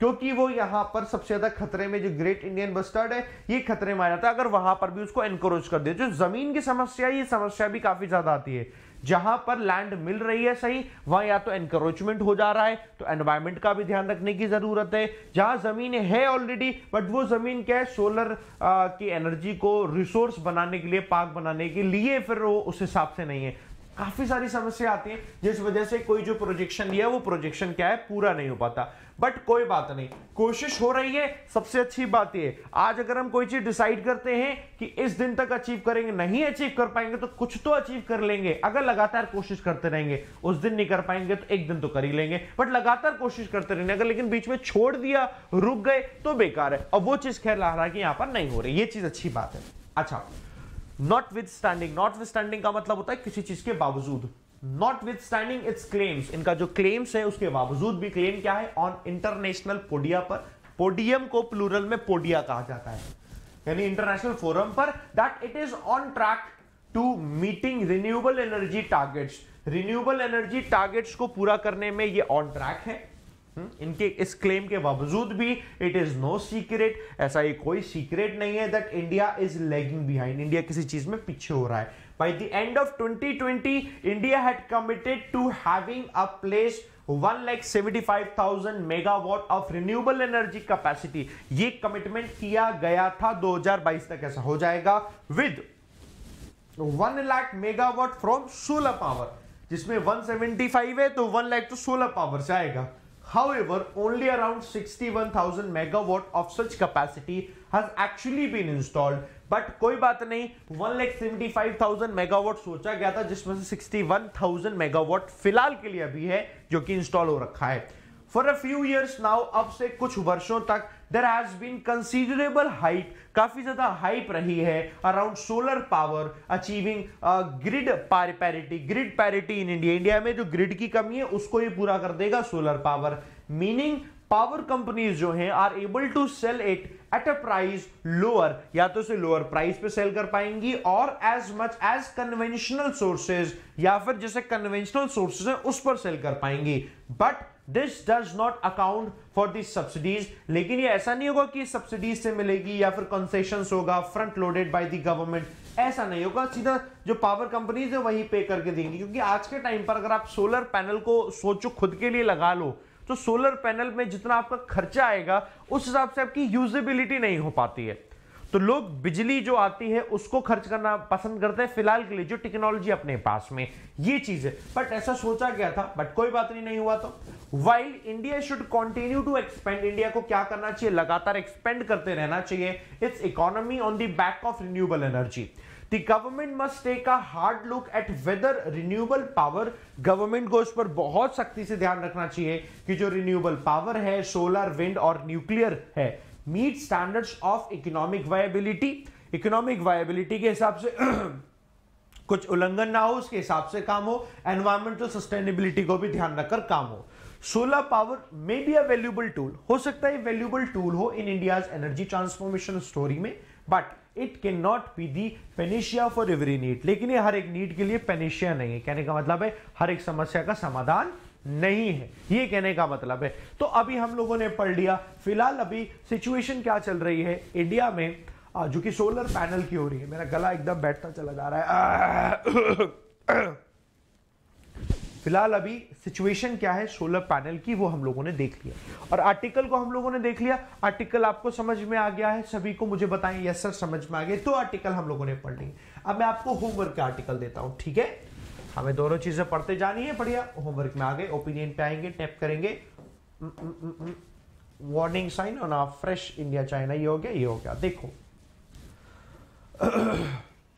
क्योंकि वो यहाँ पर सबसे ज़्यादा खतरे में जो ग्रेट इंडियन बस्टर्ड है, ये खतरे में आ जाता है। अगर वहाँ पर भी उसको एनक्रोच कर दे, जो ज़मीन की समस्या ये समस्या भी काफ़ी ज़्यादा आती है। जहाँ पर लैंड मिल रही है सही, वहाँ या तो एनक्रोचमेंट हो जा रहा है तो एनवायरमेंट का भी ध्यान रखने की ज़रूरत है। जहाँ ज़मीन है ऑलरेडी बट वो ज़मीन क्या है सोलर की एनर्जी को रिसोर्स बनाने के लिए पार्क बनाने के लिए फिर वो उस हिसाब से नहीं है। काफ़ी सारी समस्या आती है, जिस वजह से कोई जो प्रोजेक्शन दिया वो प्रोजेक्शन क्या है, पूरा नहीं हो पाता। बट कोई बात नहीं, कोशिश हो रही है, सबसे अच्छी बात ये आज अगर हम कोई चीज़ डिसाइड करते हैं कि इस दिन तक अचीव करेंगे, नहीं अचीव कर पाएँगे तो कुछ तो अचीव कर लेंगे। अगर लगातार कोशिश करते रहेंगे, उस दिन नहीं कर पाएँगे तो एक दिन तो कर ही लेंगे। बट लगातार कोशिश करते रहेंगे, अगर लेकिन बीच में छोड़ दिया, रुक गए तो बेकार है। और वो चीज़ खैर कि यहाँ पर नहीं हो रही, ये चीज़ अच्छी बात है। अच्छा। Notwithstanding notwithstanding का मतलब होता है किसी चीज़ के बावजूद। Notwithstanding its claims इनका जो क्लेम्स है, उसके बावजूद भी क्लेम क्या है? ऑन इंटरनेशनल पोडिया पर पोडियम को प्लूरल में पोडिया कहा जाता है। यानी इंटरनेशनल फोरम पर that it is on track to meeting renewable energy targets renewable energy targets को पूरा करने में ये ऑन ट्रैक है। इनके इस क्लेम के बावजूद भी इट इज़ नो सीक्रेट ऐसा ये कोई सीक्रेट नहीं है that India is lagging behind India किसी चीज़ में पीछे हो रहा है। By the end of 2020 India had committed to having a place one lakh seventy five thousand megawatt of renewable energy capacity ये कमिटमेंट किया गया था 2022 तक, ऐसा हो जाएगा with one lakh megawatt from solar power जिसमें 175 है तो वन लाख तो सोलर पावर से आएगा। However, only around 61,000 megawatt of such capacity has actually been installed. But कोई बात नहीं 1,75,000 मेगावाट सोचा गया था जिसमें से 61,000 मेगावाट फ़िलहाल के लिए अभी है जो कि इंस्टॉल हो रखा है for a few years now अब से कुछ वर्षों तक there has been considerable hype काफ़ी ज़्यादा हाइप रही है around solar power achieving grid parity grid parity in India India में जो ग्रिड की कमी है, उसको ये पूरा कर देगा solar power meaning power companies जो हैं are able to sell it at a price lower या तो इसे लोअर प्राइस पे सेल कर पाएँगी और as much as conventional sources या फिर जैसे कन्वेंशनल सोर्सेज है, उस पर सेल कर पाएँगी. But this does not account for the subsidies लेकिन ये ऐसा नहीं होगा कि सब्सिडीज से मिलेगी या फिर कंसेशन होगा front loaded by the government ऐसा नहीं होगा। सीधा जो पावर कंपनीज़ है वही पे करके देंगी। क्योंकि आज के टाइम पर अगर आप सोलर पैनल को सोचो, खुद के लिए लगा लो तो सोलर पैनल में जितना आपका खर्चा आएगा, उस हिसाब से आपकी यूजेबिलिटी नहीं हो पाती है। तो लोग बिजली जो आती है, उसको खर्च करना पसंद करते हैं, फ़िलहाल के लिए जो टेक्नोलॉजी अपने पास में। ये चीज़ है। बट ऐसा सोचा गया था, बट कोई बात नहीं नहीं हुआ तो। While India should continue to expand India को क्या करना चाहिए? लगातार एक्सपेंड करते रहना चाहिए। Its economy on the back of renewable energy The government must take a hard look at whether renewable power government को इस पर बहुत सख्ती से ध्यान रखना चाहिए कि जो रिन्यूएबल पावर है सोलर विंड और न्यूक्लियर है meet standards of economic viability economic viability के हिसाब से कुछ उल्लंघन ना हो, उसके हिसाब से काम हो एनवायरमेंटल सस्टेनेबिलिटी को भी ध्यान रखकर काम हो। Solar power may be a valuable tool हो सकता है वैल्यूबल टूल हो in India's energy transformation story में but it can not be the panacea for every need लेकिन ये हर एक नीड के लिए पेनिशिया नहीं है। कहने का मतलब है, हर एक समस्या का समाधान नहीं है। ये कहने का मतलब है। तो अभी हम लोगों ने पढ़ लिया। फ़िलहाल अभी सिचुएशन क्या चल रही है? इंडिया में जो कि सोलर पैनल की हो रही है। मेरा गला एकदम बैठता चला जा रहा है। फ़िलहाल अभी सिचुएशन क्या है? सोलर पैनल की, वो हम लोगों ने देख लिया। और आर्टिकल को हम लोगों ने देख लिया। आर्टिकल आपको समझ में आ गया है। सभी को मुझे बताएँ। यस सर समझ में आ गए तो आर्टिकल हम लोगों ने पढ़ ली। अब मैं आपको होमवर्क का आर्टिकल देता हूँ, ठीक है? हमें दोनों चीज़ें पढ़ते जानी है, बढ़िया। होमवर्क में आगे ओपिनियन पे आएँगे टैप करेंगे। Warning sign on fresh India China ये हो गया, ये हो गया। देखो।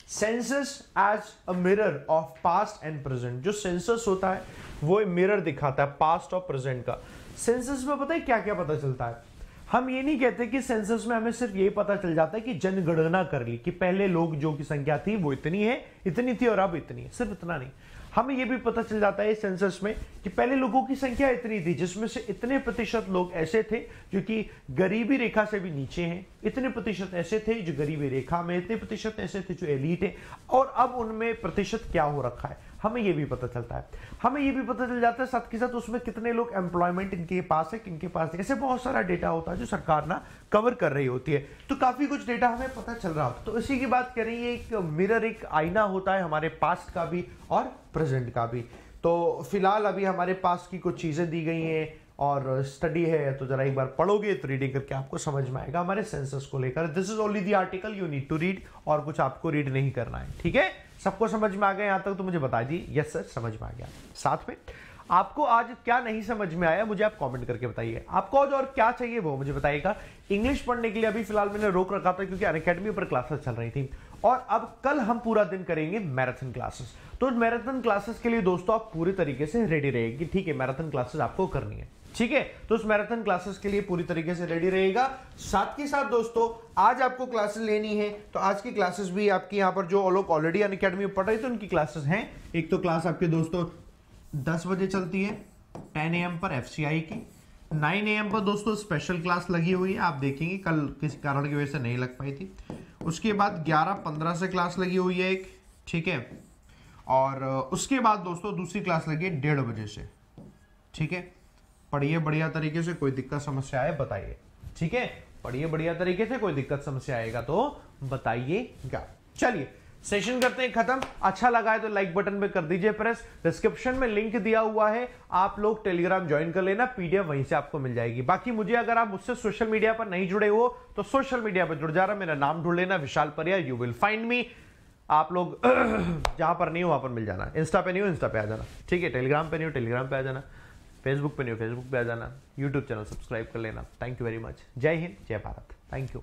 Census as a mirror of past and present जो सेंसस होता है, वो मिरर दिखाता है पास्ट और प्रेजेंट का। सेंसस में पता है क्या क्या पता चलता है? हम ये नहीं कहते कि सेंसस में हमें सिर्फ़ ये पता चल जाता है कि जनगणना कर ली, कि पहले लोग जो की संख्या थी वो इतनी है, इतनी थी और अब इतनी है, सिर्फ़ इतना नहीं। हमें यह भी पता चल जाता है सेंसस में कि पहले लोगों की संख्या इतनी थी, जिसमें से इतने प्रतिशत लोग ऐसे थे जो कि गरीबी रेखा से भी नीचे हैं, इतने प्रतिशत ऐसे थे जो गरीबी रेखा में, इतने प्रतिशत ऐसे थे जो एलिट है, और अब उनमें प्रतिशत क्या हो रखा है? हमें यह भी पता चलता है। हमें यह भी पता चल जाता है साथ के साथ उसमें कितने लोग एम्प्लॉयमेंट इनके पास है, किनके पास है ऐसे बहुत सारा डेटा होता है जो सरकार ना कवर कर रही होती है। तो काफ़ी कुछ डेटा हमें पता चल रहा होता है। तो इसी की बात करें, ये एक मिरर एक आईना होता है हमारे पास्ट का भी और प्रेजेंट का भी। तो फ़िलहाल अभी हमारे पास की कुछ चीज़ें दी गई हैं और स्टडी है तो जरा एक बार पढ़ोगे तो रीडिंग करके आपको समझ में आएगा हमारे सेंसस को लेकर। This is only the article you need to read और कुछ आपको रीड नहीं करना है, ठीक है? सबको समझ में आ गया, यहाँ तक तो मुझे बता दी। यस सर समझ में आ गया। साथ में, आपको आज क्या नहीं समझ में आया, मुझे आप कमेंट करके बताइए। आपको आज और क्या चाहिए वो मुझे बताइएगा। इंग्लिश पढ़ने के लिए अभी फ़िलहाल मैंने रोक रखा था, क्योंकि अकेडमी पर क्लासेस चल रही थी। और अब कल हम पूरा दिन करेंगे मैराथन क्लासेस तो मैराथन क्लासेस के लिए दोस्तों, आप पूरी तरीके से रेडी रहेगी ठीक है मैराथन क्लासेस आपको करनी है। ठीक है? तो उस मैराथन क्लासेस के लिए पूरी तरीके से रेडी रहेगा। साथ के साथ दोस्तों, आज आपको क्लासेस लेनी है तो आज की क्लासेस भी आपकी यहाँ पर जो लोग ऑलरेडी अन अकेडमी पढ़ रहे थे, उनकी क्लासेस हैं। एक तो क्लास आपके दोस्तों, दस बजे चलती है टेन ए पर एफसीआई की। नाइन ए पर दोस्तों स्पेशल क्लास लगी हुई है, आप देखेंगे, कल किसी कारण की वजह से नहीं लग पाई थी। उसके बाद ग्यारह पंद्रह से क्लास लगी हुई है एक, ठीक है? और, उसके बाद दोस्तों दूसरी क्लास लगी है डेढ़ बजे से, ठीक है? पढ़िए बढ़िया तरीके से कोई दिक्कत, समस्या आए, बताइए। ठीक है? पढ़िए बढ़िया तरीके से कोई दिक्कत, समस्या आएगा तो बताइएगा चलिए सेशन करते हैं, खत्म। अच्छा लगा है तो लाइक बटन पे कर दीजिए प्रेस डिस्क्रिप्शन में लिंक दिया हुआ है। आप लोग टेलीग्राम ज्वाइन कर लेना पीडीएफ वहीं से आपको मिल जाएगी। बाकी मुझे अगर आप मुझसे सोशल मीडिया पर नहीं जुड़े हो तो सोशल मीडिया पर जुड़ जा रहा मेरा नाम ढूंढ लेना, विशाल परिया यू विल फाइंड मी आप लोग जहाँ पर नहीं हो, वहाँ पर मिल जाना। इंस्टा पे नहीं हो इंस्टा पे आ जाना। ठीक है? टेलीग्राम पे नहीं हो टेलीग्राम पे आ जाना। फेसबुक पे नहीं हो फेसबुक पे आ जाना यूट्यूब चैनल सब्सक्राइब कर लेना. थैंक यू वेरी मच जय हिंद, जय भारत. Thank you